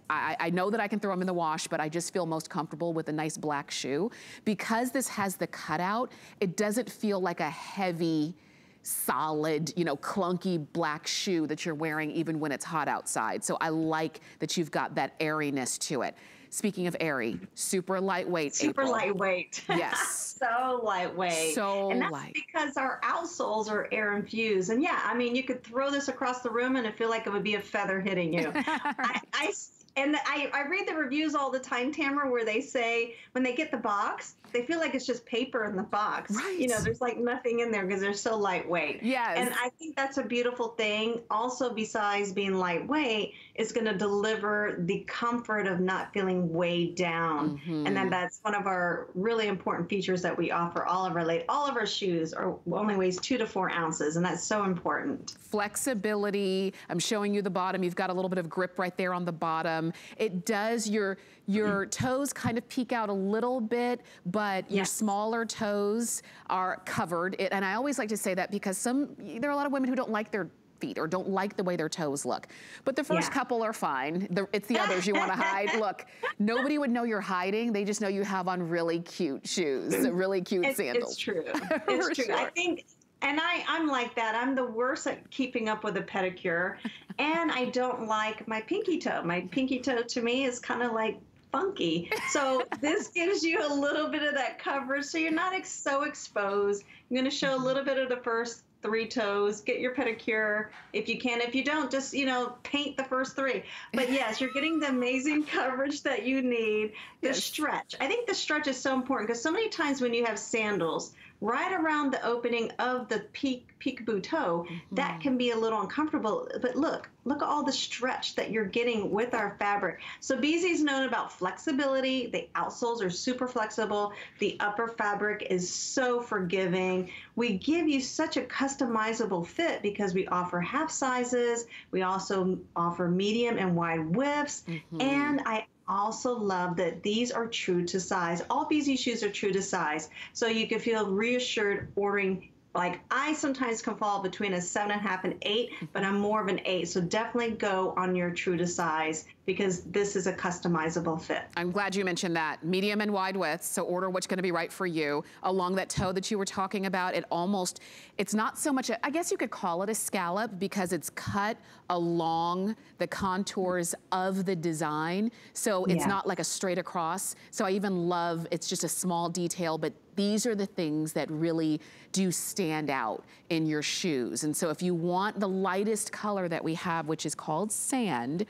I, I, I, know that I can throw them in the wash, but I just feel most comfortable with a nice black shoe. Because this has the cutout, it doesn't feel like a heavy, solid, you know, clunky black shoe that you're wearing even when it's hot outside. So I like that you've got that airiness to it. Speaking of airy, super lightweight. Super April. lightweight. Yes. so lightweight. So and that's light. because our outsoles are air infused. And yeah, I mean, you could throw this across the room and it feel like it would be a feather hitting you. I, I and I, I read the reviews all the time, Tamara, where they say when they get the box, they feel like it's just paper in the box. Right. You know, there's like nothing in there because they're so lightweight. Yes. And I think that's a beautiful thing. Also, besides being lightweight, it's going to deliver the comfort of not feeling weighed down. Mm-hmm. And then that's one of our really important features that we offer all of our late, all of our shoes are only weighs two to four ounces, and that's so important. Flexibility. I'm showing you the bottom. You've got a little bit of grip right there on the bottom. It does your your toes kind of peek out a little bit, but yes. your smaller toes are covered. It, and I always like to say that because some there are a lot of women who don't like their feet or don't like the way their toes look. But the first yeah. couple are fine. The, it's the others you want to hide. Look, nobody would know you're hiding. They just know you have on really cute shoes, really cute it's, sandals. It's true. It's true. Sure. I think and I, I'm like that. I'm the worst at keeping up with a pedicure. and I don't like my pinky toe. My pinky toe to me is kind of like funky. So this gives you a little bit of that coverage so you're not ex- so exposed. I'm going to show a little bit of the first three toes. Get your pedicure if you can. If you don't, just, you know, paint the first three. But yes, you're getting the amazing coverage that you need. The yes. stretch. I think the stretch is so important because so many times when you have sandals, right around the opening of the peak peekaboo toe, mm-hmm. that can be a little uncomfortable. But look, look at all the stretch that you're getting with our fabric. So Beezy is known about flexibility. The outsoles are super flexible. The upper fabric is so forgiving. We give you such a customizable fit because we offer half sizes. We also offer medium and wide widths. Mm-hmm. And I also love that these are true to size. All BZ shoes are true to size. So you can feel reassured ordering like I sometimes can fall between a seven and a half and eight, mm-hmm. but I'm more of an eight. So definitely go on your true to size because this is a customizable fit. I'm glad you mentioned that. Medium and wide width, so order what's gonna be right for you. Along that toe that you were talking about, it almost, it's not so much, a, I guess you could call it a scallop because it's cut along the contours of the design. So it's Yeah. not like a straight across. So I even love, it's just a small detail, but these are the things that really do stand out in your shoes. And so if you want the lightest color that we have, which is called sand,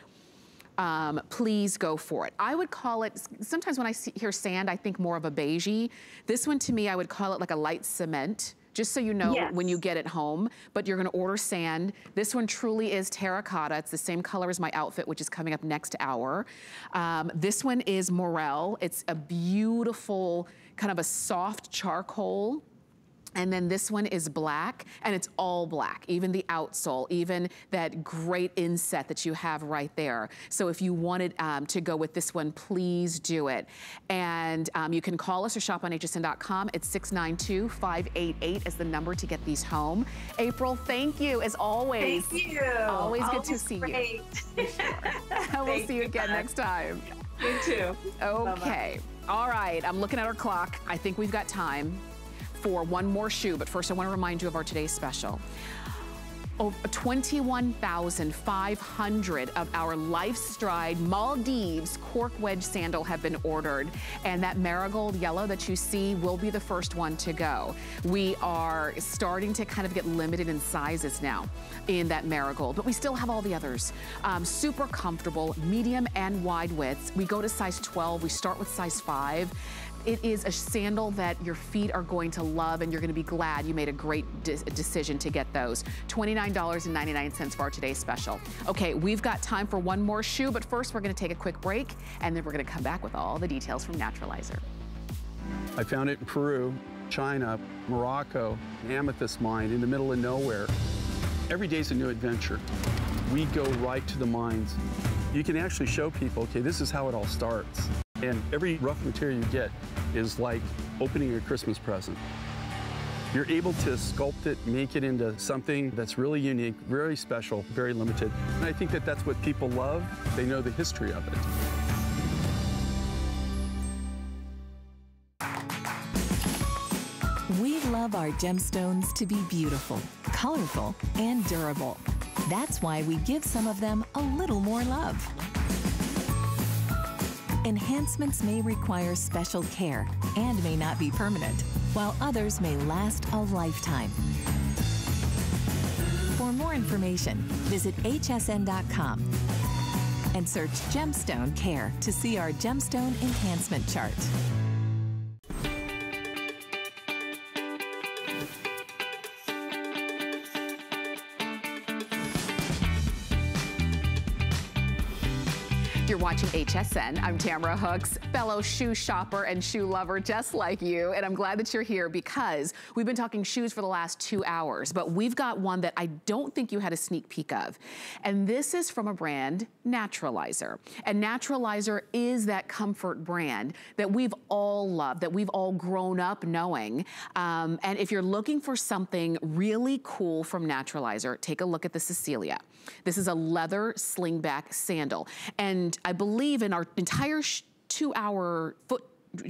um, please go for it. I would call it, sometimes when I see, hear sand, I think more of a beigey. This one to me, I would call it like a light cement, just so you know Yes. when you get it home, but you're gonna order sand. This one truly is terracotta. It's the same color as my outfit, which is coming up next hour. Um, this one is morel. It's a beautiful, kind of a soft charcoal. And then this one is black, and it's all black, even the outsole, even that great inset that you have right there. So if you wanted um, to go with this one, please do it. And um, you can call us or shop on hsn.com. It's 692-588 is the number to get these home. April, thank you, as always. Thank you. Always good to see you. great. we'll Thank see you again next time. You too. Okay. All right. I'm looking at our clock. I think we've got time for one more shoe, but first I want to remind you of our today's special. Oh, 21,500 of our Lifestride Maldives cork wedge sandal have been ordered, and that marigold yellow that you see will be the first one to go. We are starting to kind of get limited in sizes now in that marigold, but we still have all the others. Um, super comfortable, medium and wide widths. We go to size 12, we start with size 5. It is a sandal that your feet are going to love and you're gonna be glad you made a great de decision to get those. $29.99 for our today's special. Okay, we've got time for one more shoe, but first we're gonna take a quick break and then we're gonna come back with all the details from Naturalizer. I found it in Peru, China, Morocco, amethyst mine in the middle of nowhere. Every day's a new adventure. We go right to the mines. You can actually show people, okay, this is how it all starts. And every rough material you get is like opening a Christmas present. You're able to sculpt it, make it into something that's really unique, very special, very limited. And I think that that's what people love. They know the history of it. We love our gemstones to be beautiful, colorful, and durable. That's why we give some of them a little more love. Enhancements may require special care and may not be permanent, while others may last a lifetime. For more information, visit hsn.com and search Gemstone Care to see our gemstone enhancement chart. HSN. I'm Tamara Hooks, fellow shoe shopper and shoe lover just like you. And I'm glad that you're here because we've been talking shoes for the last two hours, but we've got one that I don't think you had a sneak peek of. And this is from a brand, Naturalizer. And Naturalizer is that comfort brand that we've all loved, that we've all grown up knowing. Um, and if you're looking for something really cool from Naturalizer, take a look at the Cecilia. This is a leather slingback sandal. And I believe in our entire two hour foot,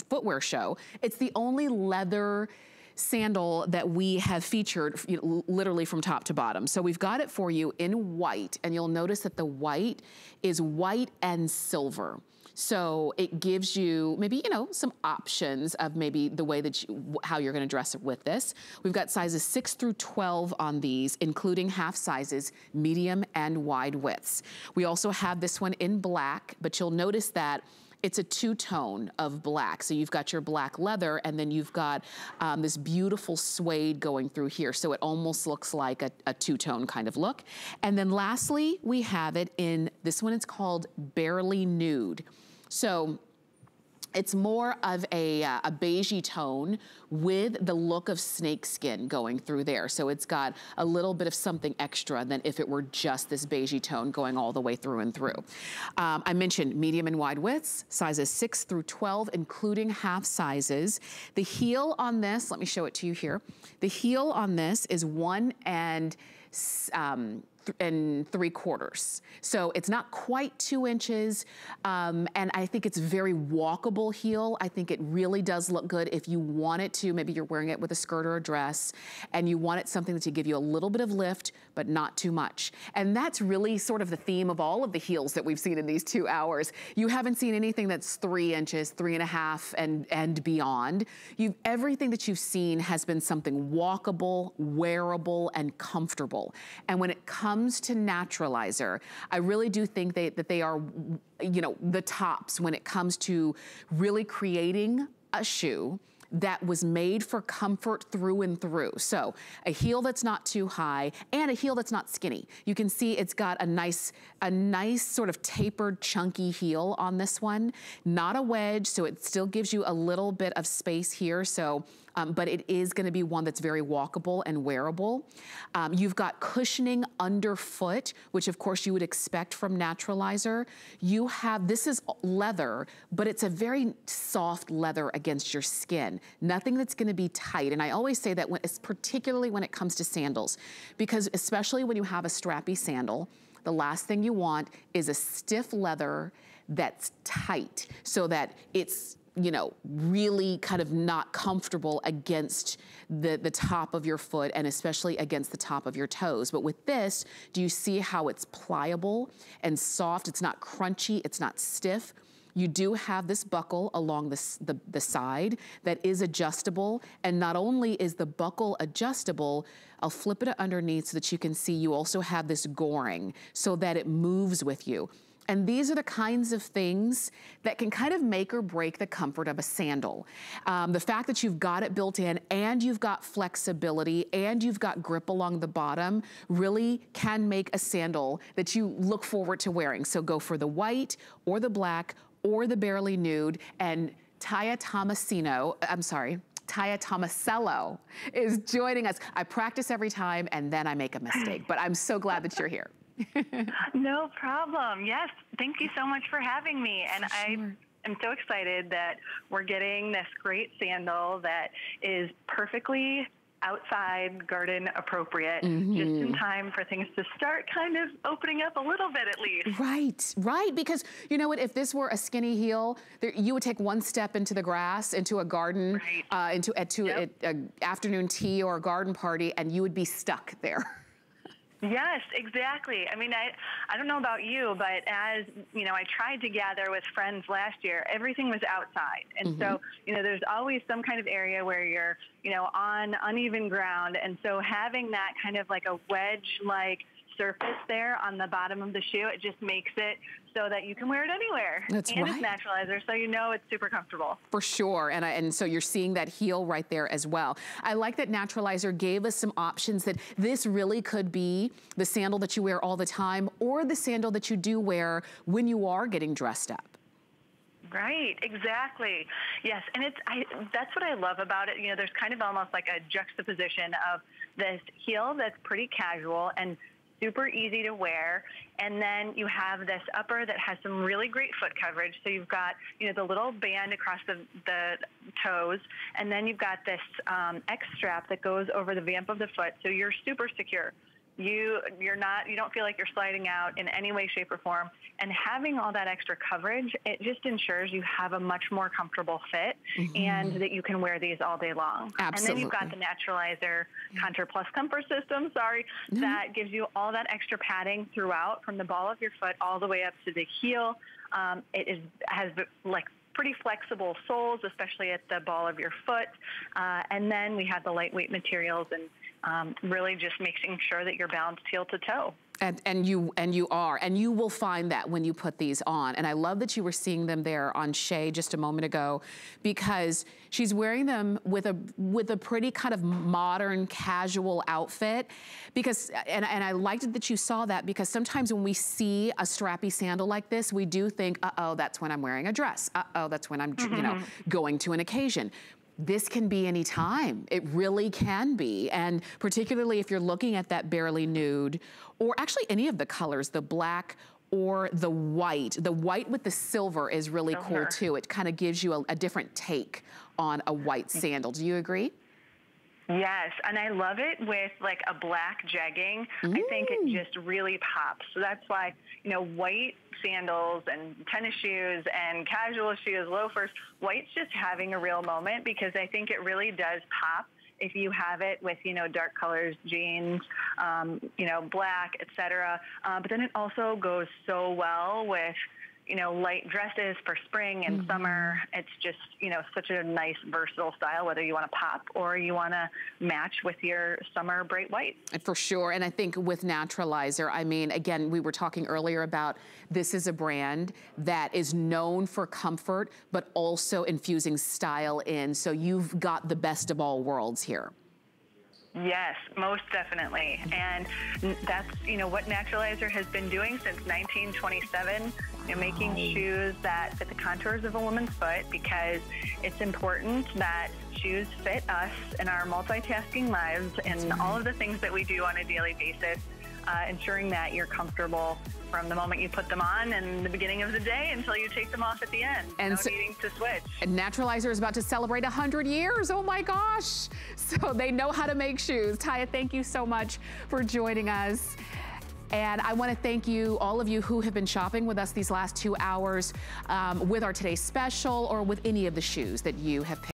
footwear show, it's the only leather sandal that we have featured you know, literally from top to bottom. So we've got it for you in white and you'll notice that the white is white and silver. So it gives you maybe, you know, some options of maybe the way that you, how you're gonna dress it with this. We've got sizes six through 12 on these, including half sizes, medium and wide widths. We also have this one in black, but you'll notice that it's a two-tone of black. So you've got your black leather and then you've got um, this beautiful suede going through here. So it almost looks like a, a two-tone kind of look. And then lastly, we have it in, this one it's called Barely Nude. So it's more of a, uh, a beigey tone with the look of snakeskin going through there. So it's got a little bit of something extra than if it were just this beigey tone going all the way through and through. Um, I mentioned medium and wide widths, sizes 6 through 12, including half sizes. The heel on this, let me show it to you here. The heel on this is 1 and um, th and three quarters. So it's not quite two inches. Um, and I think it's very walkable heel. I think it really does look good if you want it to, maybe you're wearing it with a skirt or a dress, and you want it something to give you a little bit of lift, but not too much. And that's really sort of the theme of all of the heels that we've seen in these two hours. You haven't seen anything that's three inches, three and a half, and, and beyond. You've, everything that you've seen has been something walkable, wearable, and comfortable. And when it comes to Naturalizer, I really do think they, that they are, you know, the tops when it comes to really creating a shoe that was made for comfort through and through. So a heel that's not too high and a heel that's not skinny. You can see it's got a nice, a nice sort of tapered, chunky heel on this one. Not a wedge, so it still gives you a little bit of space here. So um, but it is gonna be one that's very walkable and wearable. Um, you've got cushioning underfoot, which of course you would expect from Naturalizer. You have, this is leather, but it's a very soft leather against your skin. Nothing that's gonna be tight. And I always say that when, particularly when it comes to sandals, because especially when you have a strappy sandal, the last thing you want is a stiff leather that's tight so that it's you know, really kind of not comfortable against the, the top of your foot and especially against the top of your toes. But with this, do you see how it's pliable and soft? It's not crunchy, it's not stiff. You do have this buckle along the, the, the, side that is adjustable. And not only is the buckle adjustable, I'll flip it underneath so that you can see you also have this goring so that it moves with you. And these are the kinds of things that can kind of make or break the comfort of a sandal. Um, the fact that you've got it built in and you've got flexibility and you've got grip along the bottom really can make a sandal that you look forward to wearing. So go for the white or the black or the barely nude and Taya Tomasino, I'm sorry, Taya Tomasello is joining us. I practice every time and then I make a mistake, but I'm so glad that you're here. no problem. Yes, thank you so much for having me. And sure. I am so excited that we're getting this great sandal that is perfectly outside garden appropriate mm-hmm. just in time for things to start kind of opening up a little bit at least right right because you know what if this were a skinny heel there, you would take one step into the grass into a garden right. uh, into uh, to yep. a, a afternoon tea or a garden party and you would be stuck there Yes, exactly. I mean, I I don't know about you, but as you know, I tried to gather with friends last year. Everything was outside, and mm-hmm. so you know, there's always some kind of area where you're you know on uneven ground, and so having that kind of like a wedge like surface there on the bottom of the shoe. It just makes it so that you can wear it anywhere. That's and right. it's naturalizer, so you know it's super comfortable. For sure, and, I, and so you're seeing that heel right there as well. I like that Naturalizer gave us some options that this really could be the sandal that you wear all the time or the sandal that you do wear when you are getting dressed up. Right, exactly. Yes, and it's I, that's what I love about it. You know, there's kind of almost like a juxtaposition of this heel that's pretty casual and super easy to wear. And then you have this upper that has some really great foot coverage. So you've got, you know, the little band across the, the toes, and then you've got this um, X strap that goes over the vamp of the foot. So you're super secure you you're not you don't feel like you're sliding out in any way shape or form and having all that extra coverage it just ensures you have a much more comfortable fit mm-hmm. and that you can wear these all day long Absolutely. and then you've got the naturalizer contour plus comfort system sorry mm-hmm. that gives you all that extra padding throughout from the ball of your foot all the way up to the heel um, it is has like pretty flexible soles, especially at the ball of your foot. Uh, and then we have the lightweight materials and um, really just making sure that you're balanced heel to toe. And, and you and you are, and you will find that when you put these on. And I love that you were seeing them there on Shay just a moment ago, because she's wearing them with a with a pretty kind of modern, casual outfit. Because and, and I liked it that you saw that because sometimes when we see a strappy sandal like this, we do think, uh oh, that's when I'm wearing a dress. Uh oh, that's when I'm mm -hmm. you know mm-hmm. going to an occasion this can be any time. It really can be. And particularly if you're looking at that barely nude, or actually any of the colors, the black or the white. The white with the silver is really cool too. It kind of gives you a, a different take on a white sandal. Do you agree? Yes, and I love it with like a black jegging. Mm. I think it just really pops. So that's why, you know, white sandals and tennis shoes and casual shoes, loafers, white's just having a real moment because I think it really does pop if you have it with you know dark colors jeans um, you know black etc uh, but then it also goes so well with you know, light dresses for spring and mm-hmm. summer. It's just, you know, such a nice versatile style, whether you want to pop or you want to match with your summer bright white. For sure. And I think with Naturalizer, I mean, again, we were talking earlier about this is a brand that is known for comfort, but also infusing style in. So you've got the best of all worlds here. Yes, most definitely. And that's, you know, what Naturalizer has been doing since 1927, you know, making shoes that fit the contours of a woman's foot because it's important that shoes fit us in our multitasking lives and all of the things that we do on a daily basis uh, ensuring that you're comfortable from the moment you put them on and the beginning of the day until you take them off at the end. And no so, needing to switch. And Naturalizer is about to celebrate 100 years. Oh my gosh. So they know how to make shoes. Taya, thank you so much for joining us. And I want to thank you, all of you who have been shopping with us these last two hours um, with our today's special or with any of the shoes that you have picked.